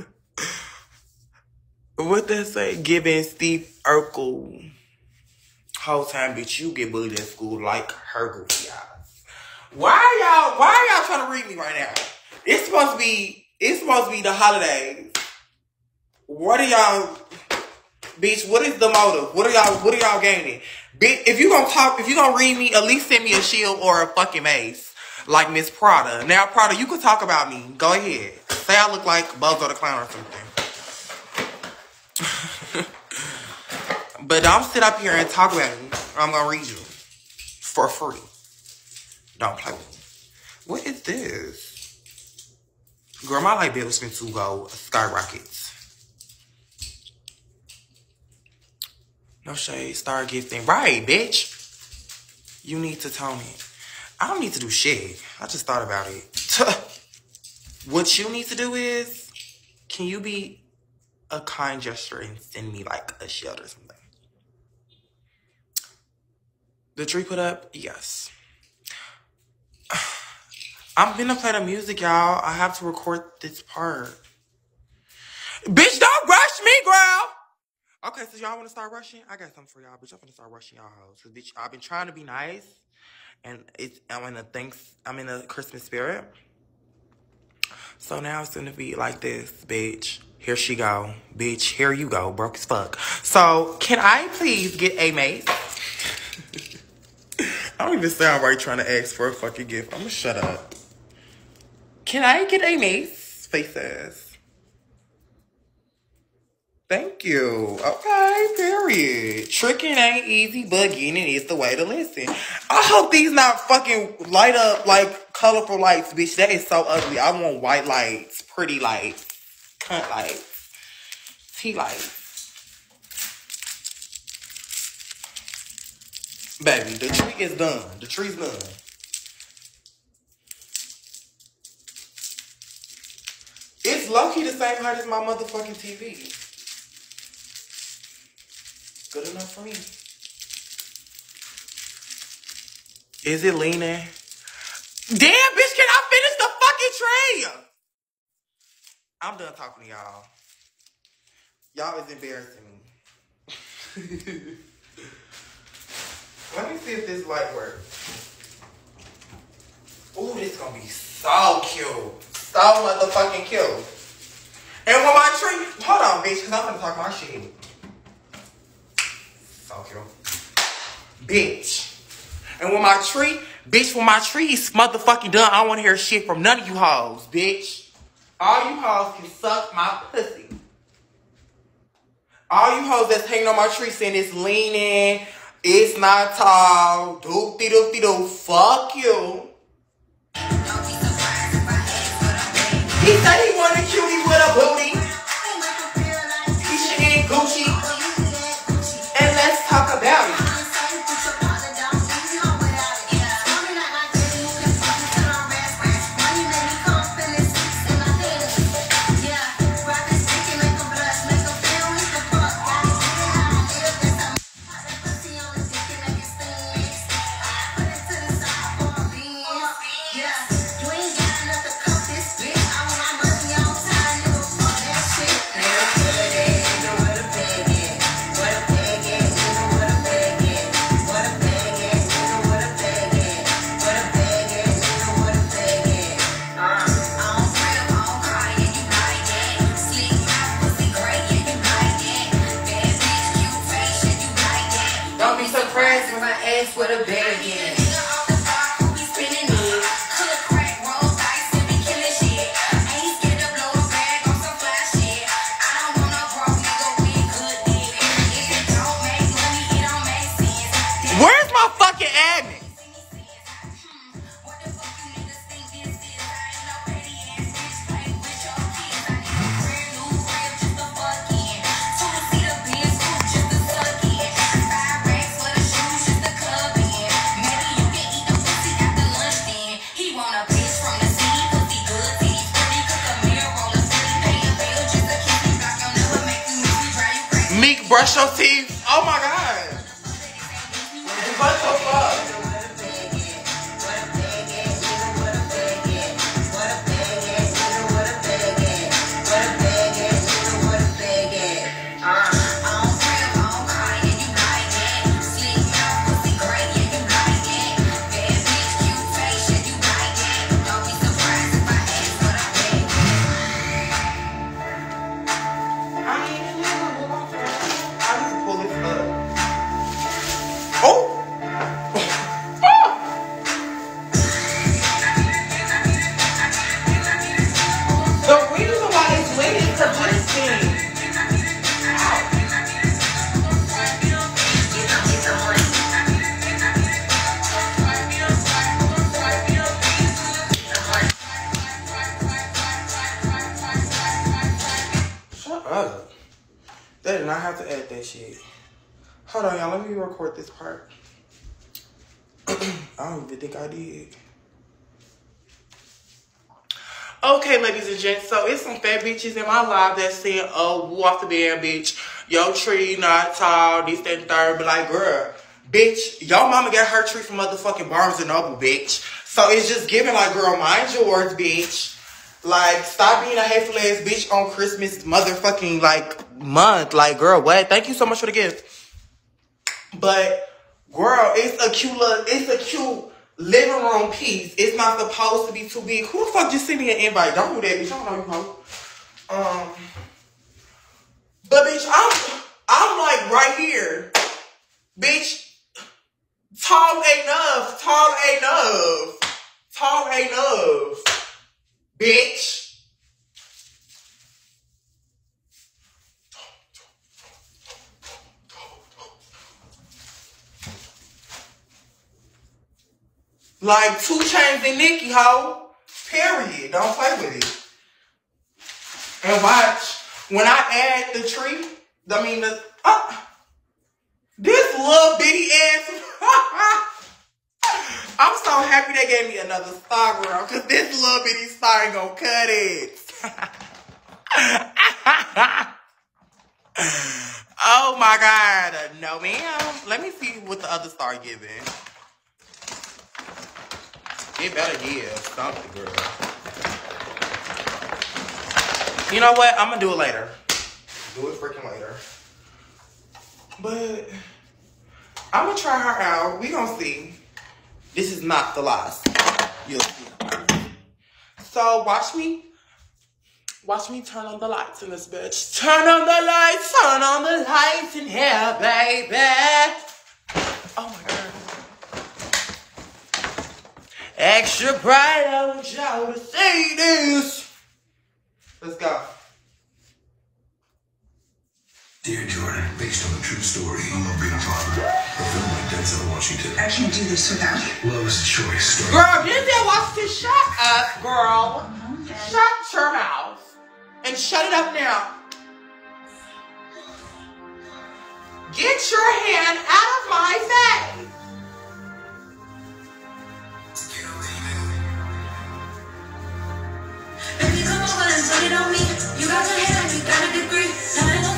what they say? Giving Steve Urkel. Whole time, bitch, you get bullied at school like her goofy eyes. Why y'all? Why y'all trying to read me right now? It's supposed to be. It's supposed to be the holidays. What are y'all? Bitch, what is the motive? What are y'all? What are y'all gaining? If you gonna talk, if you gonna read me, at least send me a shield or a fucking mace, like Miss Prada. Now, Prada, you can talk about me. Go ahead. Say I look like Bozo the Clown or something. (laughs) but don't sit up here and talk about me. I'm gonna read you for free. Don't play with me. What is this? Girl, my light bill has been to go skyrockets. No shade, star gifting. Right, bitch. You need to tone it. I don't need to do shit. I just thought about it. (laughs) what you need to do is, can you be a kind gesture and send me like a shield or something? The tree put up? Yes. (sighs) I'm gonna play the music, y'all. I have to record this part. Bitch, don't rush me, girl. Okay, so y'all want to start rushing? I got something for y'all, bitch. I'm gonna start rushing y'all hoes. Cause bitch, I've been trying to be nice, and it's I'm in a thanks. I'm in a Christmas spirit. So now it's gonna be like this, bitch. Here she go. Bitch, here you go. Broke as fuck. So, can I please get a mace? (laughs) I don't even sound right trying to ask for a fucking gift. I'm gonna shut up. Can I get a mace? Faces. Thank you. Okay, period. Tricking ain't easy, but getting is the way to listen. I hope these not fucking light up like colorful lights, bitch. That is so ugly. I want white lights, pretty lights, cunt lights, tea lights. Baby, the tree is done. The tree's done. It's low-key the same height as my motherfucking TV. Good enough for me. Is it leaning? Damn, bitch, can I finish the fucking tray? I'm done talking to y'all. Y'all is embarrassing me. (laughs) Let me see if this light works. Ooh, this gonna be so cute. So motherfucking cute. And when my tree, hold on, bitch, cause I'm gonna talk my shit. So cute. Bitch. And when my tree, bitch, when my tree is motherfucking done, I don't wanna hear shit from none of you hoes, bitch. All you hoes can suck my pussy. All you hoes that's hanging on my tree saying it's leaning, it's not tall, doopty doopty doo, fuck you. He said he wanted cutie with a booty. Okay, ladies and gents, so it's some fat bitches in my live that saying, oh, off the bed, bitch. Yo tree not tall, this, that, and third. But like, girl, bitch, your mama got her tree from motherfucking Barnes and Noble, bitch. So it's just giving like, girl, mind yours, bitch. Like, stop being a hateful ass bitch on Christmas motherfucking like month. Like, girl, what? Thank you so much for the gift. But girl, it's a cute little, it's a cute living room piece. It's not supposed to be too big. Who the fuck just sent me an invite? Don't do that, bitch. I don't know you. Um, But bitch, I'm I'm like right here. Bitch, tall enough, tall enough, tall enough. Bitch. Like two chains and Nikki, ho. Period. Don't play with it. And watch, when I add the tree, I mean the uh, this little bitty ass. (laughs) I'm so happy they gave me another star, girl, because this little bitty star ain't gonna cut it. (laughs) oh my god, no ma'am. Let me see what the other star giving. It better give something, girl. You know what? I'm gonna do it later. Do it freaking later. But I'm gonna try her out. We gonna see. This is not the last. You'll see. So watch me. Watch me turn on the lights in this bitch. Turn on the lights. Turn on the lights in here, baby. Oh my god. Extra bright, I want y'all to see this. Let's go. Dear Jordan, based on a true story, I love being a father. A film like Denzel Washington. I can't do this without you. Love is a choice. Starring Girl, Denzel Washington, shut up, girl. Shut your mouth. And shut it up now. Get your hand out of my face. And it on me. You got your hair, you got a degree.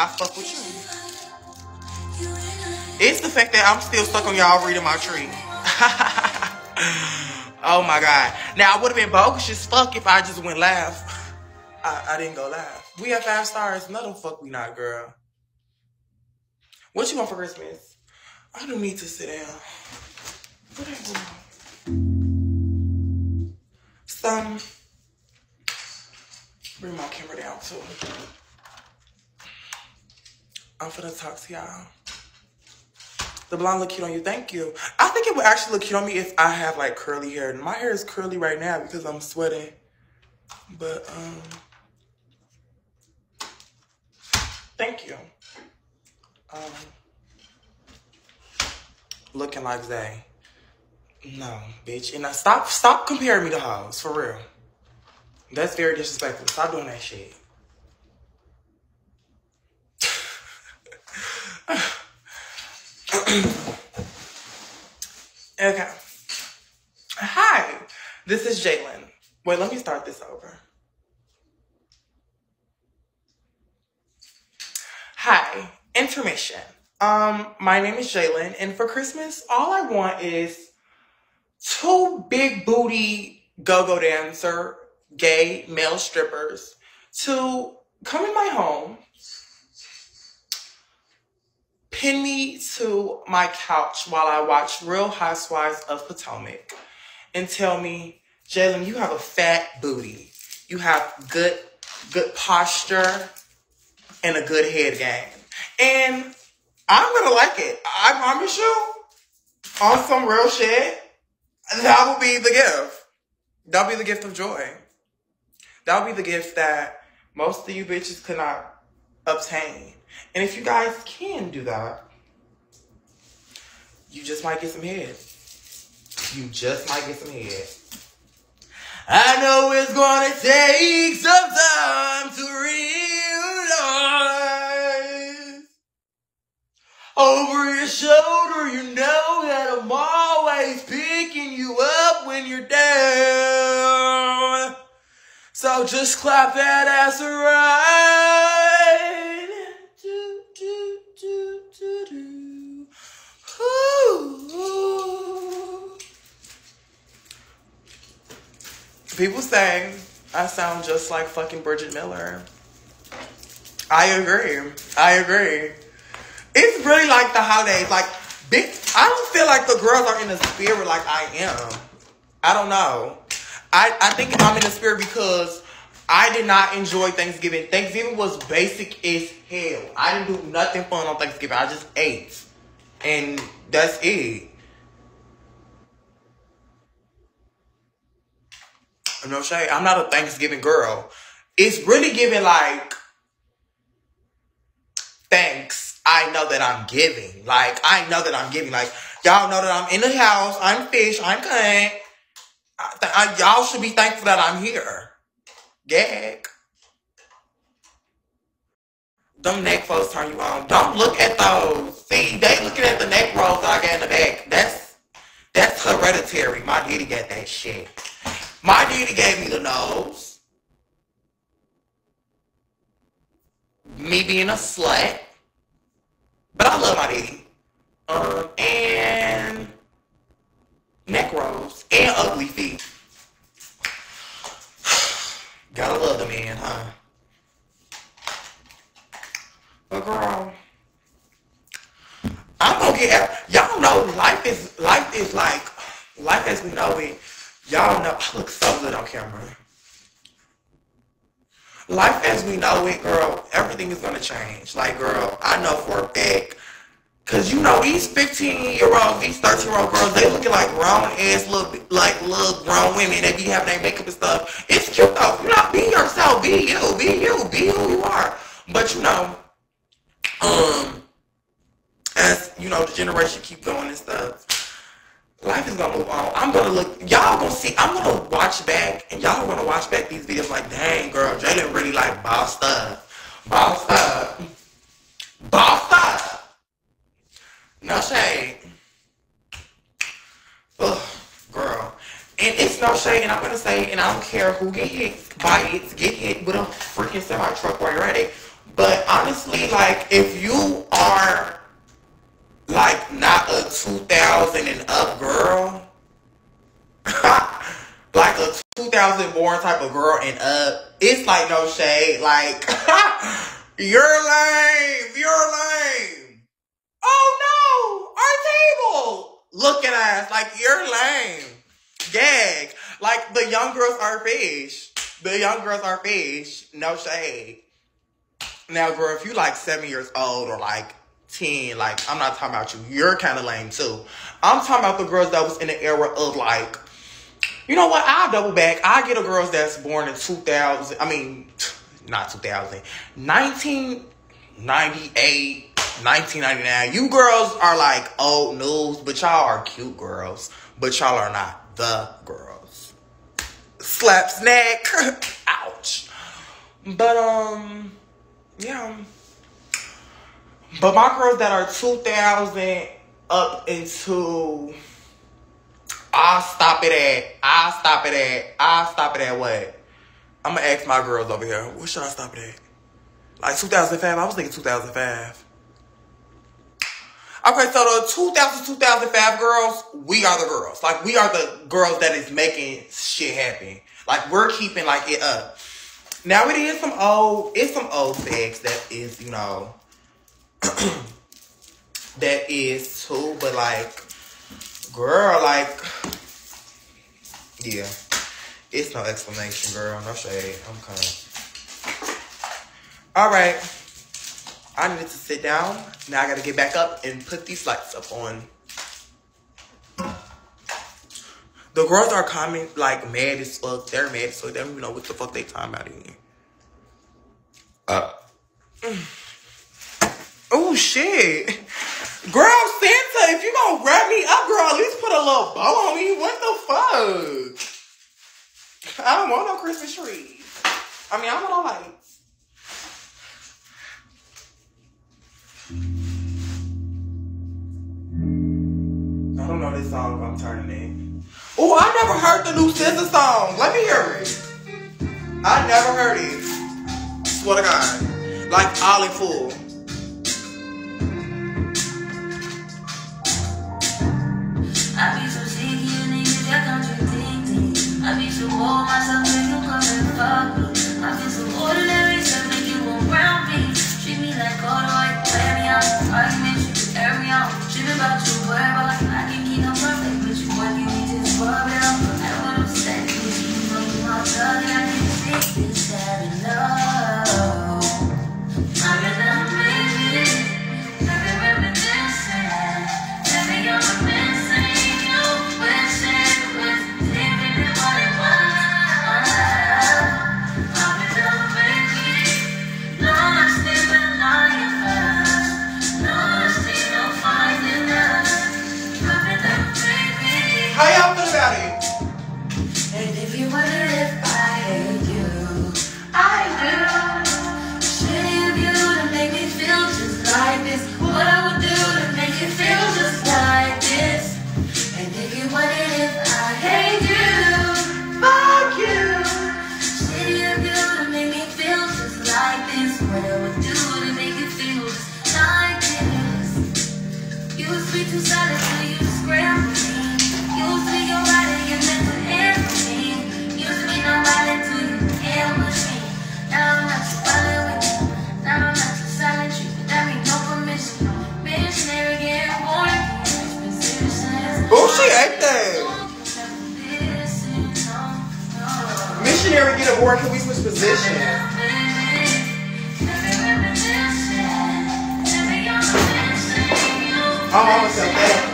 I fuck with you. It's the fact that I'm still stuck on y'all reading my tree. (laughs) oh my god. Now I would have been bogus as fuck if I just went laugh. I, I didn't go laugh. We have five stars. No the fuck we not, girl. What you want for Christmas? I don't need to sit down. What I want? So, bring my camera down too. I'm finna talk to y'all. The blonde look cute on you. Thank you. I think it would actually look cute on me if I have like curly hair. My hair is curly right now because I'm sweating. But um thank you. Um looking like Zay. No, bitch. And I stop stop comparing me to hoes, for real. That's very disrespectful. Stop doing that shit. (coughs) okay. Hi, this is Jalen. Wait, let me start this over. Hi, intermission. Um, my name is Jalen, and for Christmas, all I want is two big booty go-go dancer, gay male strippers to come in my home, pin me to my couch while I watch Real Housewives of Potomac, and tell me, Jalen, you have a fat booty. You have good, good posture and a good head game. And I'm gonna like it. I promise you, on some real shit, that will be the gift. That'll be the gift of joy. That'll be the gift that most of you bitches could not obtain. And if you guys can do that, you just might get some head. You just might get some head. I know it's gonna take some time to realize. Over your shoulder, you know that I'm always picking you up when you're down. So just clap that ass right. Do, do, do, do, do. Ooh. People say I sound just like fucking Bridget Miller. I agree. I agree. It's really like the holidays. Like. I don't feel like the girls are in the spirit like I am. I don't know. I, I think I'm in the spirit because I did not enjoy Thanksgiving. Thanksgiving was basic as hell. I didn't do nothing fun on Thanksgiving. I just ate. And that's it. No shade. I'm not a Thanksgiving girl. It's really giving like thanks. I know that I'm giving. Like I know that I'm giving. Like y'all know that I'm in the house. I'm fish. I'm I, y'all should be thankful that I'm here. Gag. Them neck folks turn you on. Don't look at those. See, they looking at the neck rolls I got in the back. That's that's hereditary. My daddy got that shit. My daddy gave me the nose. Me being a slut. But I love my daddy. Um, and neck rolls and ugly feet. Gotta love the man, huh? But girl, I'm gonna get y'all know life is life is like life as we know it. Y'all know I look so good on camera. Life as we know it, girl, everything is gonna change. Like, girl, I know for a fact. Cause you know these 15 year olds, these 13 year old girls, they looking like grown ass little like little grown women. They be having their makeup and stuff. It's cute though. You know, be yourself, be you, be you, be who you are. But you know, um, as you know, the generation keep going and stuff. Life is gonna move on. I'm gonna look. Y'all gonna see. I'm gonna watch back, and y'all gonna watch back these videos. Like, dang, girl, Jalen really like bossed up, bossed up, bossed up. No shade. Ugh, girl. And it's no shade, and I'm gonna say, and I don't care who get hit by it, get hit with a freaking semi truck while you're at it. But honestly, like, if you are like not a 2000 and up girl, (laughs) like a 2000 born type of girl and up, it's like no shade. Like, (laughs) you're lame. You're lame. Oh no, our table. Look at us like you're lame. Gag. Like the young girls are fish. The young girls are fish. No shade. Now, girl, if you like seven years old or like ten, like I'm not talking about you. You're kind of lame too. I'm talking about the girls that was in the era of like, you know what? I'll double back. I get a girls that's born in 2000. I mean, not 2000. 1998. 1999. You girls are like old news, but y'all are cute girls. But y'all are not the girls. Slap snack. (laughs) Ouch. But um, yeah. But my girls that are 2000 up into I'll stop it at I'll stop it at I'll stop it at what? I'm gonna ask my girls over here. What should I stop it at? Like 2005? I was thinking 2005. Okay, so the 2000 2005 girls, we are the girls. Like we are the girls that is making shit happen. Like we're keeping like it up. Now it is some old, it's some old sex that is, you know, (coughs) that is too, but like, girl, like, yeah, it's no explanation, girl. No shade. I'm coming. All right. I needed to sit down. Now I gotta get back up and put these lights up on. The girls are coming like mad as fuck. They're mad so. They don't even know what the fuck they talking about in here. Uh. (sighs) (sighs) (sighs) Oh shit. Girl, Santa, if you gonna wrap me up, girl, at least put a little bow on me. What the fuck? I don't want no Christmas tree. I mean, I want no lights. I don't know this song, I'm turning it. Oh, I never heard the new SZA song. Let me hear it. I never heard it. Swear to God. Like all in I Get. Can we switch position? I'm almost at that.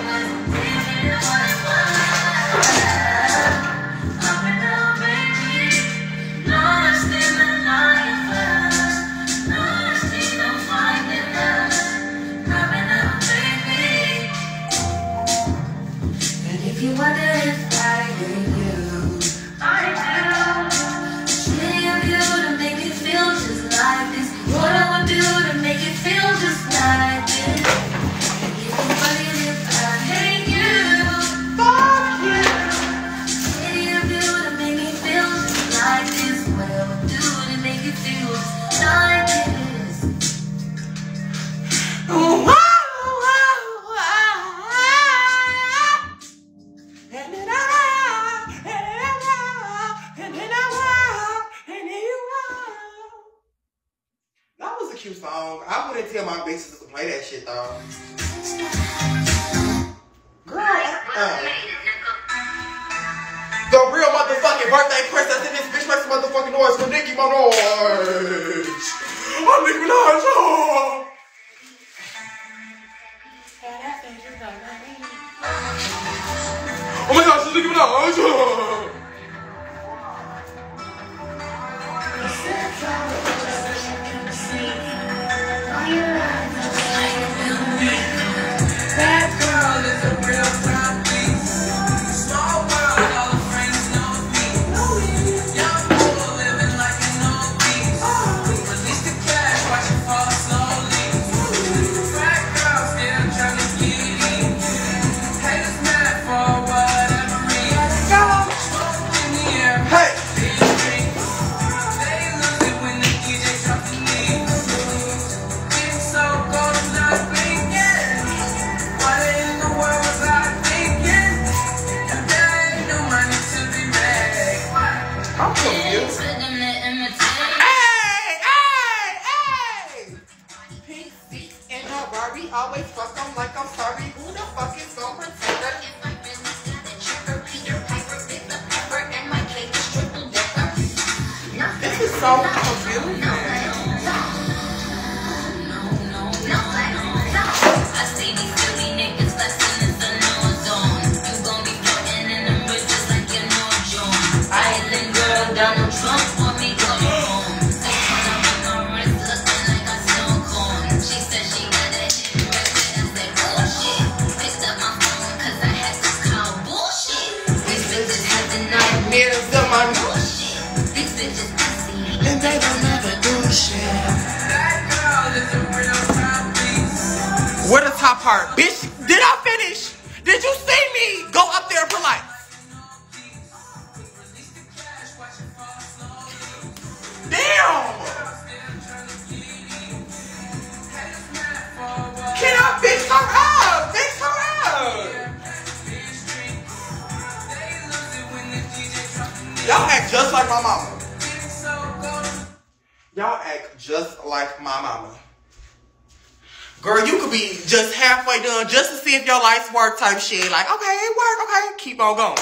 Type shit. Like, okay, it work, okay, keep on going.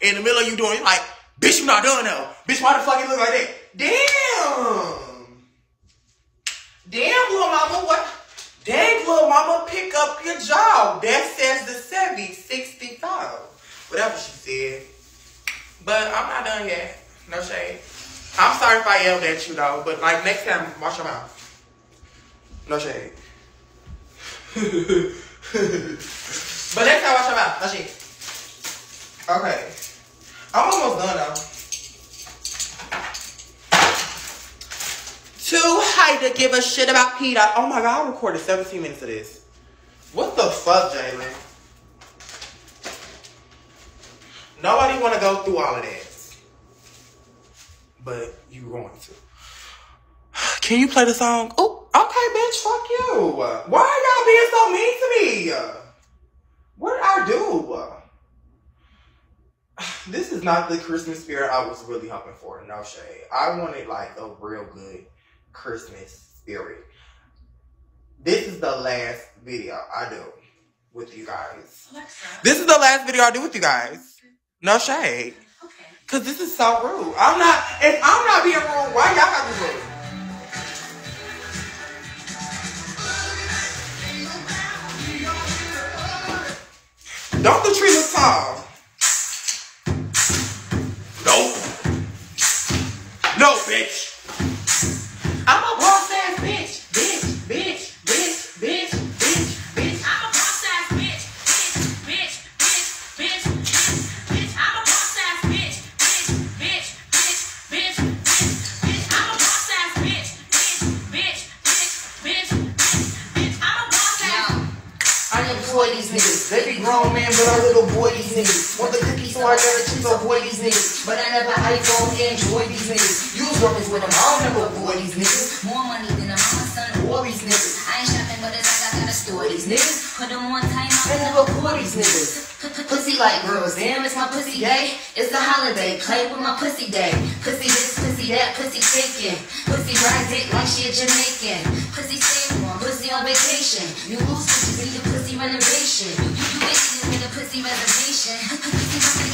In the middle of you doing like, bitch, you not done though. Bitch, why the fuck you look like that? Damn. Damn, little mama, what? Dang, little mama, pick up your job. That says the 70, 65. Whatever she said. But I'm not done yet. No shade. I'm sorry if I yelled at you though, but like next time, watch your mouth. No shade. (laughs) but next time, watch your mouth. No shade. Okay. I'm almost done though. Too high to give a shit about Peter. Oh my god, I recorded 17 minutes of this. What the fuck, Jalen? Nobody want to go through all of that. But you going to. Can you play the song? Oh, okay, bitch, fuck you. Why are y'all being so mean to me? What did I do? This is not the Christmas spirit I was really hoping for. No shade. I wanted like a real good Christmas spirit. This is the last video I do with you guys. Alexa. This is the last video I do with you guys. No shade. Okay. Cause this is so rude. I'm not if I'm not being rude, why y'all got to be rude? Don't the tree look tall? Nope. No, bitch. Niggas. But I never iPhone enjoy these niggas. Use rubbers with them, I don't never avoid these niggas. More money than a mama son. War these niggas. I ain't shopping, but it's like I gotta store these niggas. Put them on time I never pour these niggas. Pussy like girls, damn, it's my pussy day. It's the holiday, play with my pussy day. Pussy this, pussy that, pussy taking. Pussy ride dick like she a Jamaican. Pussy stay warm, pussy on vacation. You lose bitches need a pussy renovation. You, you, you bitches need a pussy reservation. (laughs)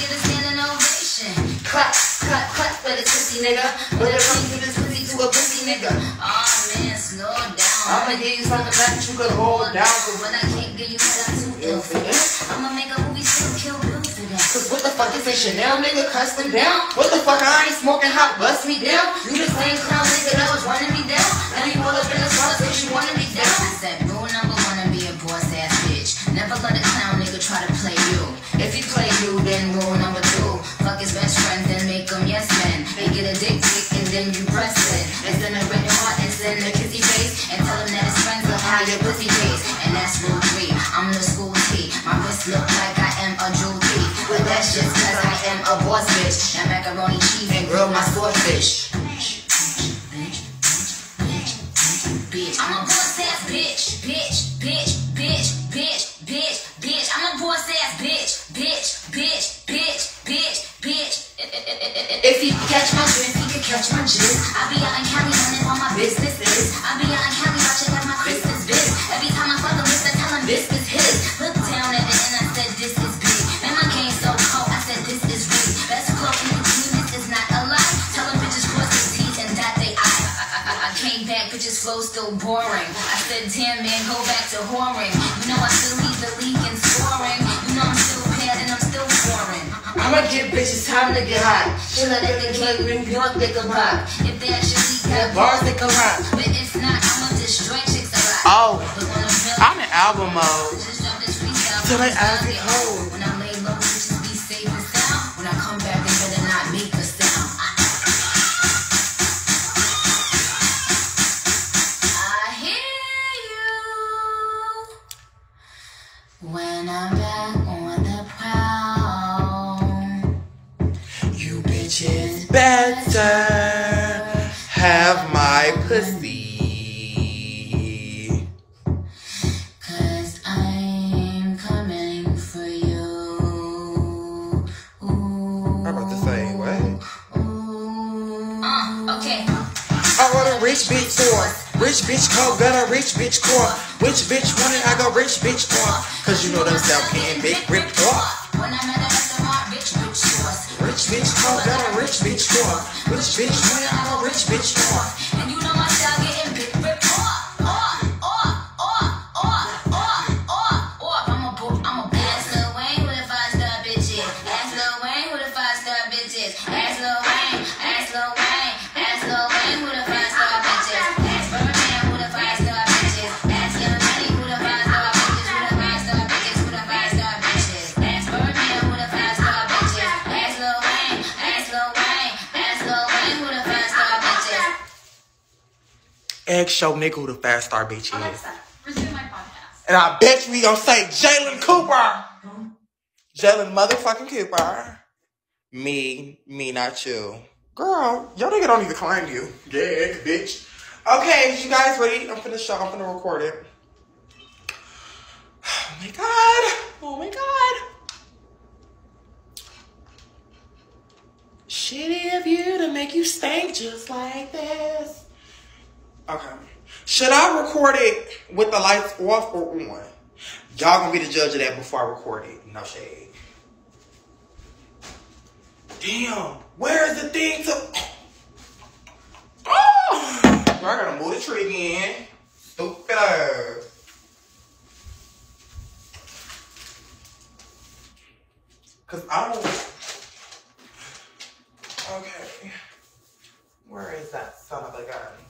Clap, clap, clap for the pussy nigga. But if I'm this pussy to a pussy nigga. Oh man, slow down. I'ma give you something that you could hold down. But I can't give you what I too ill for that. I'ma make a movie still kill Bill for that. Cause what the fuck is a Chanel nigga custom down? What the fuck I ain't smoking hot, bust me down? You the same clown nigga that was running me down. Now you all up in the front cause you wanted me down. I said rule number one and be a boss ass bitch. Never let a clown nigga try to play you. If he play you, then rule number two. Get a dick pic and then you breast it. And send a red heart and send a kissy face. And tell him that his friends look how your pussy tastes. And that's rule three. I'm the school T. My wrist look like I am a jewel thief. But that's just cause I am a boss bitch. Now macaroni cheese and grill my swordfish. bitch. I'm a boss ass bitch, bitch, bitch, bitch, bitch, bitch, bitch. I'm a boss ass bitch, bitch, bitch, bitch, bitch, bitch. If he catch my drift, he can catch my jizz. I be out in Cali running all my businesses. I be out in Cali watching like my Christmas biz. Every time I fuck a list, I tell him this is his. Look down at it and I said this is big. Man, my game so cold, I said this is real. Best quote in the team, this is not a lie. Tell them bitches cross their teeth and dot they I. I came back, bitches flow still boring. I said, damn man, go back to whoring. You know I still lead the league in scoring. I'ma give bitches time to get hot. Chill out at the gate, ring York, they can pop. If they actually got bars, they can rock. But if not, I'ma destroy chicks a lot. Oh, I'm in album mode. just drop this freestyle. Till they ass get cold. Better have my pussy. Cause I'm coming for you. Ooh, I'm about to say, what? Uh, okay. I want a rich bitch for Rich bitch code, got a rich bitch core. Which bitch want it? I got rich bitch core. Cause you know them getting big ripped off. Bitch code, got a rich bitch core. Rich bitch? I got rich bitch core. Egg show nigga who the fast star bitch is. Alexa, resume my podcast. And I bet you we gonna say Jalen Cooper. Jalen motherfucking Cooper. Me, me, not you. Girl, your nigga don't even claim you. Yeah, bitch. Okay, you guys ready? I'm finna show, I'm finna record it. Oh my god. Oh my god. Shitty of you to make you stink just like this. Okay. Should I record it with the lights off or on? Y'all gonna be the judge of that before I record it. No shade. Damn, where's the thing to? Oh, I gotta move the tree again. Stupid ass. Cause I don't. Okay. Where is that son of a gun?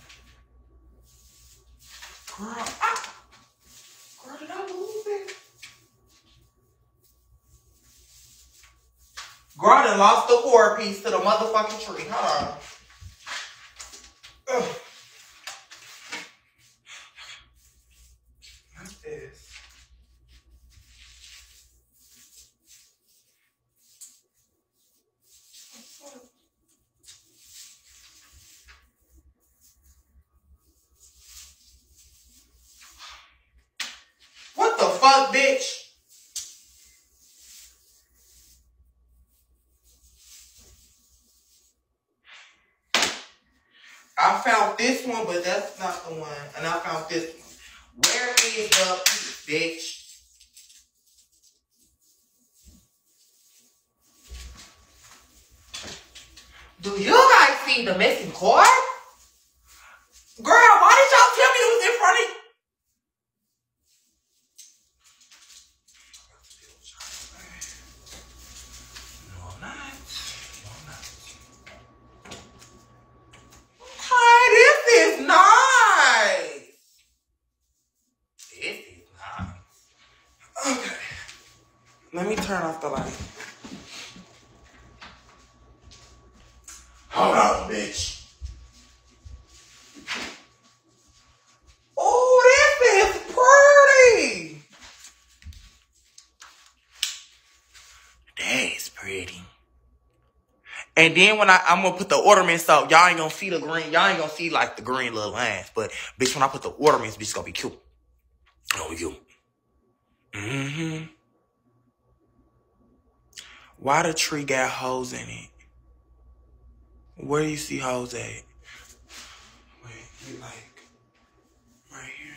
Girl, ah! Girl, did I lose it? Girl, I lost the core piece to the motherfucking tree. Hold on. Ugh. Fuck, bitch? I found this one, but that's not the one. And I found this one. Where is the bitch? Do you guys see the missing cord? Girl, why did y'all tell me it was in front of you? turn off the light. Hold on, bitch. Oh, this is pretty. That is pretty. And then when I, I'm gonna put the ornaments up, y'all ain't gonna see the green, y'all ain't gonna see like the green little lines. But bitch, when I put the ornaments, bitch, gonna be cute. Oh, you. Mm-hmm. Why the tree got holes in it? Where do you see holes at? Wait, you like right here.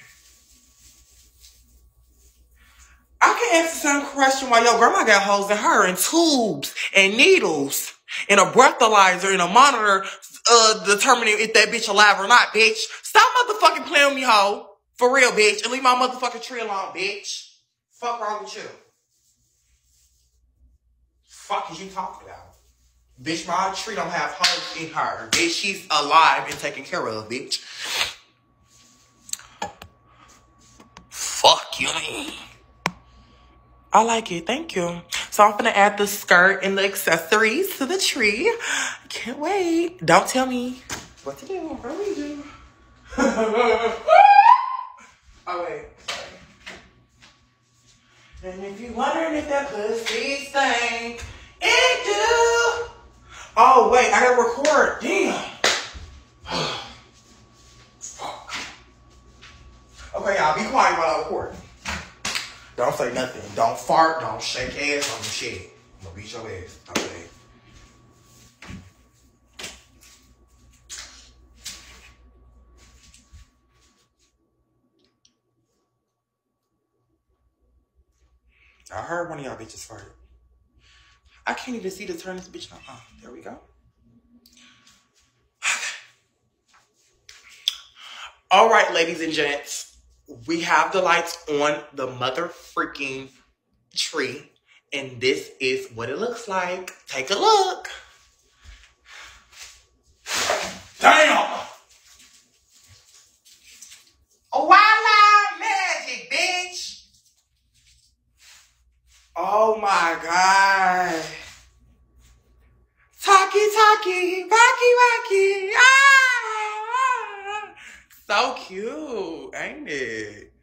I can answer some question why your grandma got holes in her and tubes and needles and a breathalyzer and a monitor uh determining if that bitch alive or not, bitch. Stop motherfucking playing with me, hoe. For real, bitch. And leave my motherfucking tree alone, bitch. Fuck wrong with you? Fuck is you talking about? Bitch, my tree don't have holes in her. Bitch, she's alive and taken care of, bitch. Fuck you, man. I like it. Thank you. So I'm gonna add the skirt and the accessories to the tree. Can't wait. Don't tell me what to do. What do we do? (laughs) oh wait. Sorry. And if you're wondering if that pussy stink, it do. Oh wait, I gotta record. Damn. (sighs) Fuck. Okay, y'all, be quiet while I record. Don't say nothing. Don't fart. Don't shake ass on the shit. I'm gonna beat your ass. Okay. I heard one of y'all bitches fart. I can't even see to turn this bitch on. Oh, there we go. All right, ladies and gents, we have the lights on the mother freaking tree, and this is what it looks like. Take a look. Damn! Voila, magic, bitch! Oh my god. Talkie, talkie, rocky, rocky. Ah! So cute, ain't it?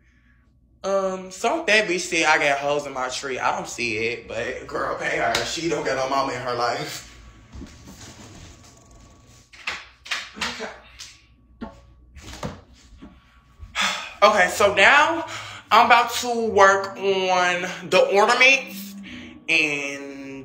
Um, some that bitch said I got holes in my tree. I don't see it, but girl, pay her. She don't got no mama in her life. Okay. (sighs) Okay, so now I'm about to work on the ornaments and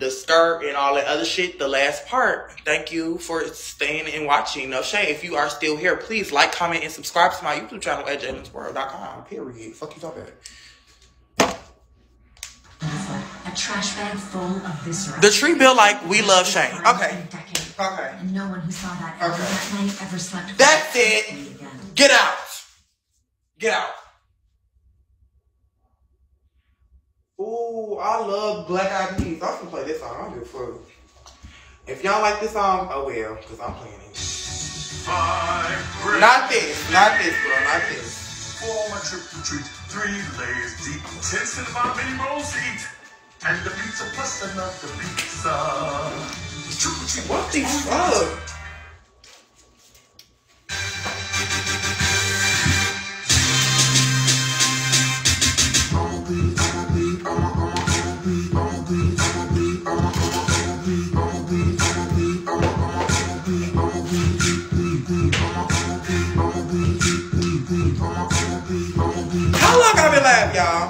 the skirt and all that other shit. The last part. Thank you for staying and watching. No shade. If you are still here, please like, comment, and subscribe to my YouTube channel at jadensworld.com. Period. Fuck you talking about. A trash bag full of viscera. The tree bill like we love Shane. Okay. Okay. And no one who saw that ever Okay. that night ever slept. That's it. Get out. Get out. Ooh, I love Black Eyed Peas. I'm gonna play this song. I don't give a fuck. If y'all like this song, oh well, because I'm playing it. Five Not this. Not this, bro. Not this. For my trip to treat, three layers deep, ten cinema mini rolls eat, and the pizza plus another pizza. Triple treat. What the fuck? Long y'all.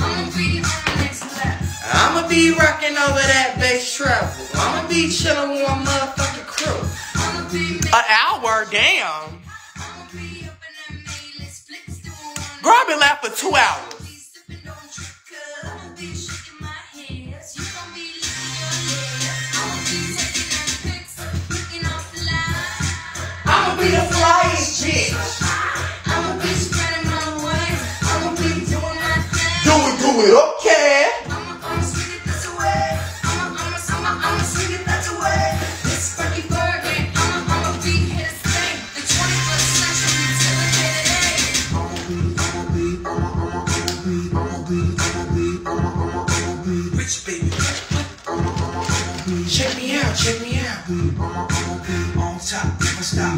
I'ma be on the next level. I'ma be rocking over that bass treble. I'ma be chilling with my motherfucking crew. I'ma be An hour, damn. I'ma be up in that meal, splits to one. Girl, I've been live for two hours. be the flyest bitch. I'ma be spreading my word. I'ma be doing my thing. Do it, do it, okay. Check me out, check me out. On top. This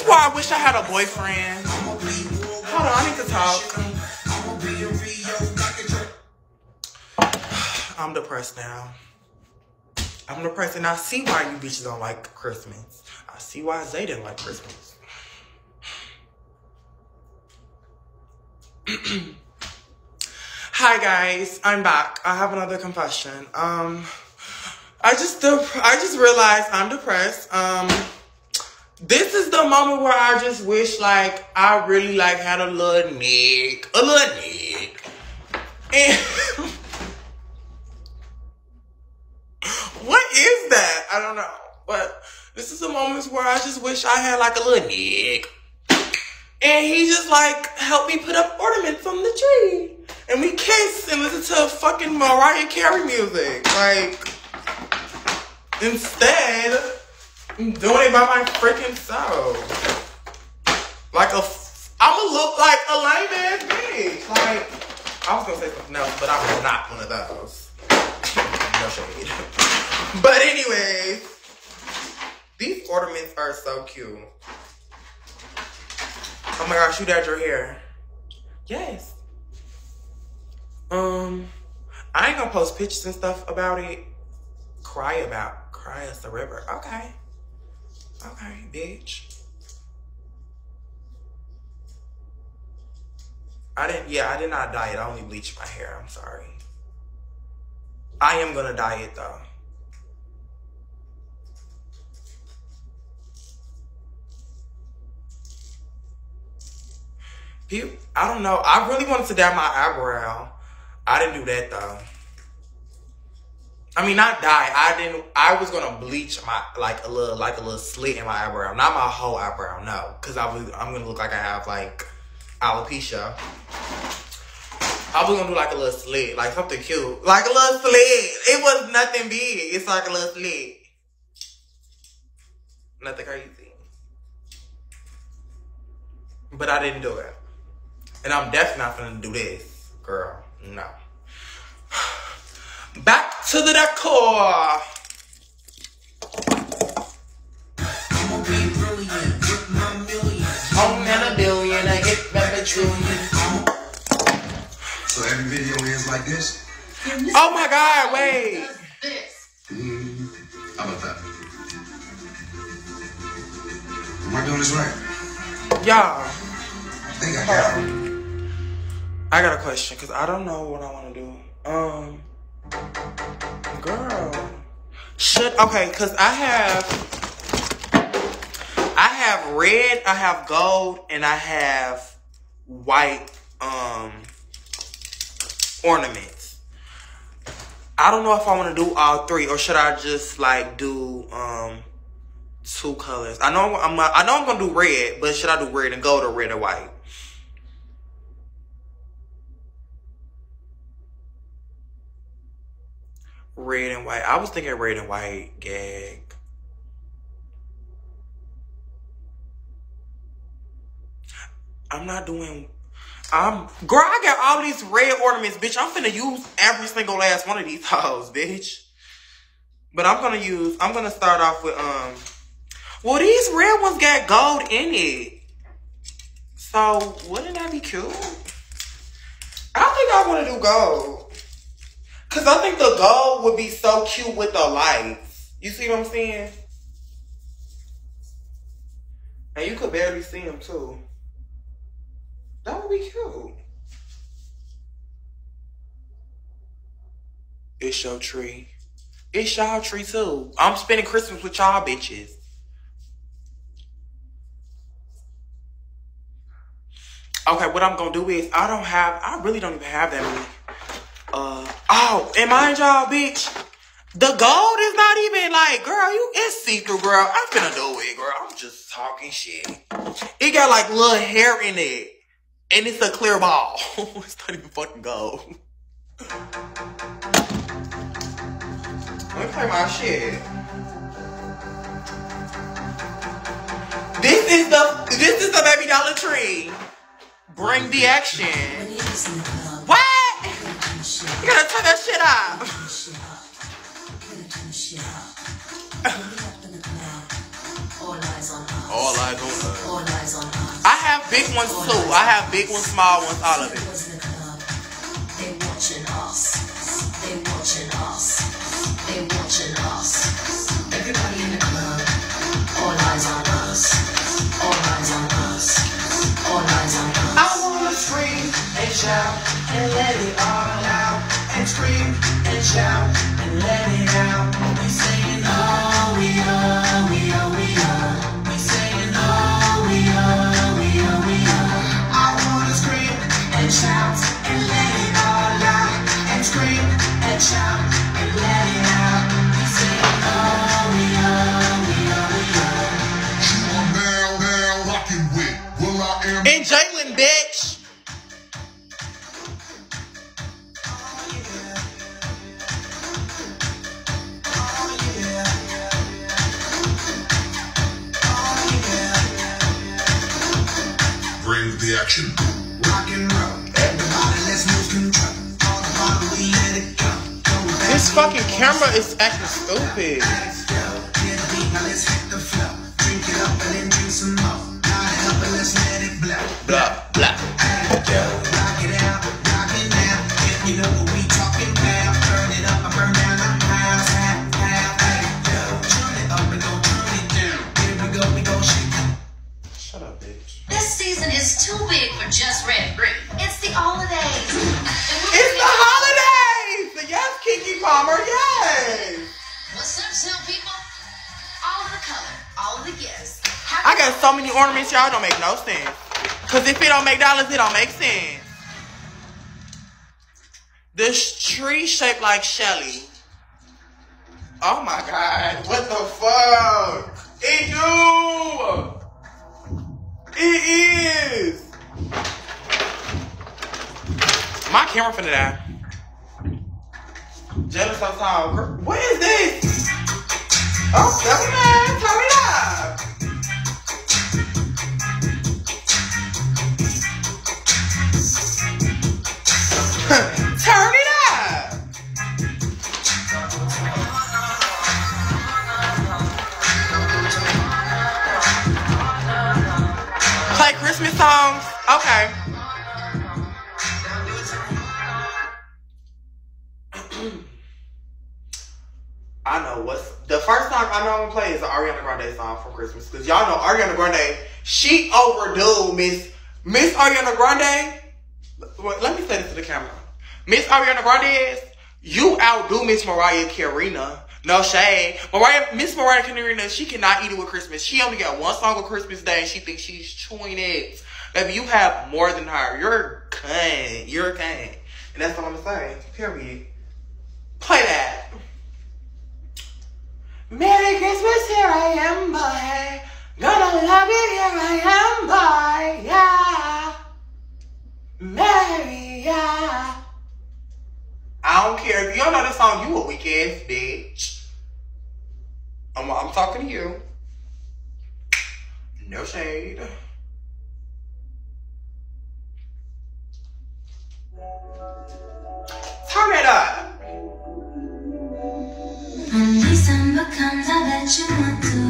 is why I wish I had a boyfriend. Hold on, I need to talk. I'm depressed now. I'm depressed, and I see why you bitches don't like Christmas. I see why Zay didn't like Christmas. (clears throat) Hi guys, I'm back. I have another confession. Um, I just I just realized I'm depressed. Um, this is the moment where I just wish like I really like had a little nick, a little nick, and. (laughs) What is that? I don't know. But this is the moments where I just wish I had like a little nick. And he just like helped me put up ornaments on the tree. And we kissed and listen to fucking Mariah Carey music. Like, instead, I'm doing it by my freaking self. Like a, I'ma look like a lame ass bitch. Like, I was gonna say something else, but I'm not one of those. (laughs) no shade. (laughs) But anyway, these ornaments are so cute. Oh my gosh, you dyed your hair. Yes. Um, I ain't gonna post pictures and stuff about it. Cry about, cry us the river. Okay. Okay, bitch. I didn't, yeah, I did not dye it. I only bleached my hair. I'm sorry. I am gonna dye it though. People, I don't know. I really wanted to dye my eyebrow. I didn't do that though. I mean, not dye. I didn't. I was gonna bleach my like a little, like a little slit in my eyebrow, not my whole eyebrow. No, because I was. I'm gonna look like I have like alopecia. I was gonna do like a little slit, like something cute, like a little slit. It was nothing big. It's like a little slit. Nothing crazy. But I didn't do it. And I'm definitely not gonna do this, girl. No. Back to the decor. I'ma be brilliant with my millions. I'm in a billion, I hit baby trillion. So every video ends like this? Oh my god, wait. This. Mm, how about that? Am I doing this right? Y'all, I think I got it. I got a question because I don't know what I want to do. Um, girl, should okay? Because I have, I have red, I have gold, and I have white um ornaments. I don't know if I want to do all three or should I just like do um two colors. I know I'm I know I'm gonna do red, but should I do red and gold or red and white? Red and white. I was thinking red and white gag. I'm not doing. I'm girl. I got all these red ornaments, bitch. I'm finna use every single last one of these (laughs) hoes, bitch. But I'm gonna use. I'm gonna start off with um. Well, these red ones got gold in it. So wouldn't that be cute? I think I want to do gold. Cause I think the gold would be so cute with the lights. You see what I'm saying? And you could barely see them too. That would be cute. It's your tree. It's y'all tree too. I'm spending Christmas with y'all bitches. Okay, what I'm gonna do is I don't have I really don't even have that many. Uh oh, and mind y'all, bitch. The gold is not even like, girl, you it's see-through, girl. I'm finna do it, girl. I'm just talking shit. It got like little hair in it. And it's a clear ball. (laughs) it's not even fucking gold. Let me play my shit. This is the this is the baby Dollar Tree. Bring the action. What? You gotta turn that shit up. All eyes on us. All eyes on us. All eyes on us. I have big ones too. I have big ones, small ones, all of it. Was in the club. They watching us. They watching us. They watching us. Everybody in the club. All eyes on us. All eyes on us. All eyes on us. I wanna scream and shout and let it all out. And scream and shout and let it out. We saying Here we go, we go shake it. Shut up, bitch. This season is too big for just red green. It's the holidays. Palmer. Yes. What's up, Snow people? All of the color, all of the gifts. I got so many ornaments, y'all. Don't make no sense. Cause if it don't make dollars, it don't make sense. This tree shaped like Shelly. Oh my god! What the fuck? It do. It is. My camera finna die. Jealous of time. What is this? Oh, seven man, turn it up. (laughs) Turn it up. Play Christmas songs. Okay. I know what's the first song I know I'm gonna play is an Ariana Grande song from Christmas because y'all know Ariana Grande. She overdue Miss Miss Ariana Grande. Wait, let me say this to the camera. Miss Ariana Grande, you outdo Miss Mariah Carina. No shade. Mariah, Miss Mariah Carina, she cannot eat it with Christmas. She only got one song on Christmas Day and she thinks she's chewing it. Baby, you have more than her. You're a cunt. You're a cunt. And that's all I'm gonna say. Period. Play that. Merry Christmas, here I am, boy. Gonna love you, here I am, boy. Yeah. Merry, yeah. I don't care. If you don't know this song, you a weak ass bitch. I'm, I'm talking to you. No shade. Turn it up. Bet you want to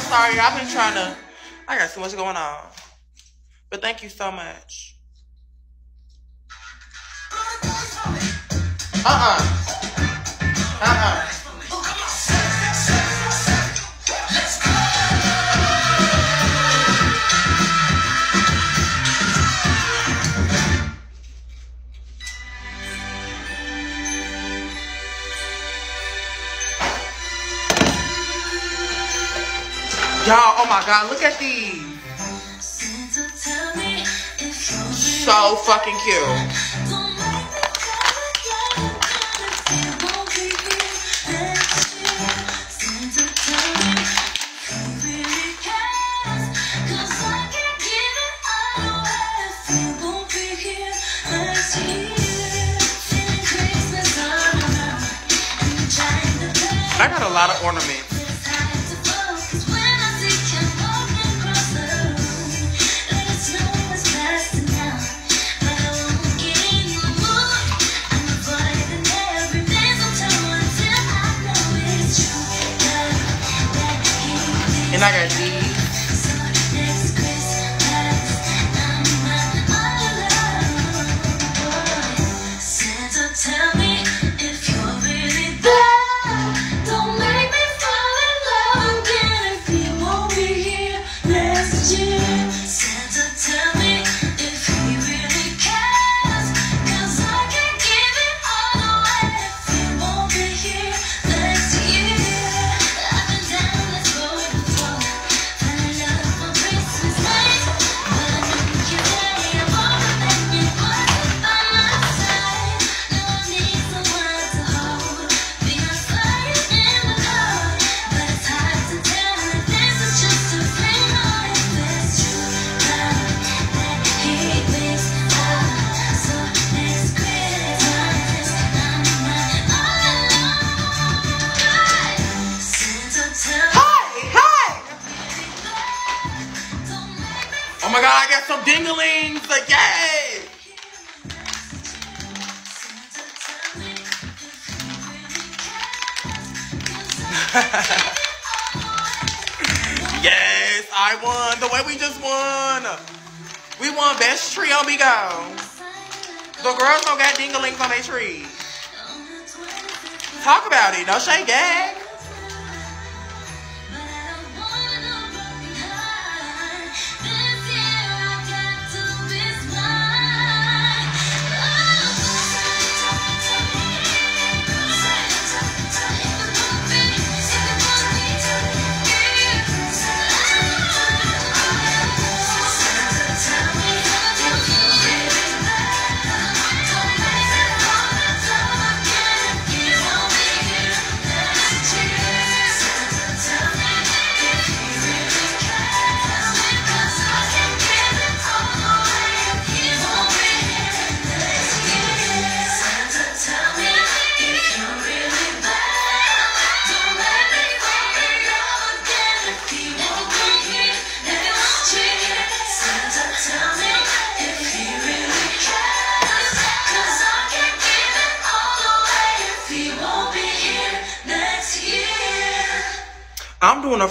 so sorry. I've been trying to. I got so much going on. But thank you so much. Uh uh-uh. uh. Y'all, oh my god, look at these. So fucking cute. I got a lot of ornaments. And I got these.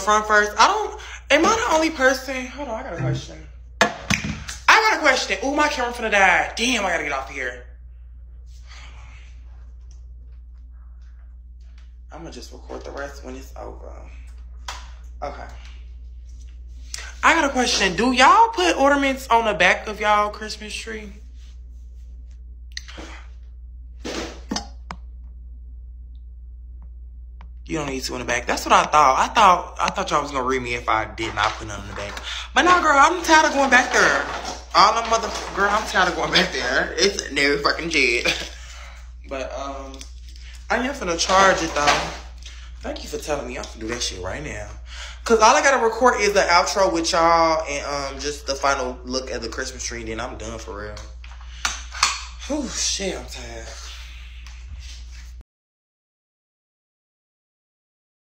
Front first. I don't. Am I the only person? Hold on, I got a question. I got a question. Ooh, my camera finna die. Damn, I gotta get off here. I'm gonna just record the rest when it's over. Okay. I got a question. Do y'all put ornaments on the back of y'all Christmas tree? You don't need to in the back. That's what I thought. I thought I thought y'all was gonna read me if I did not put none in the back. But no, girl, I'm tired of going back there. All the mother girl, I'm tired of going back there. It's never fucking jet. (laughs) But um, I am finna charge it though. Thank you for telling me I can do that shit right now. Cause all I gotta record is the outro with y'all and um just the final look at the Christmas tree. Then I'm done for real. Oh shit, I'm tired.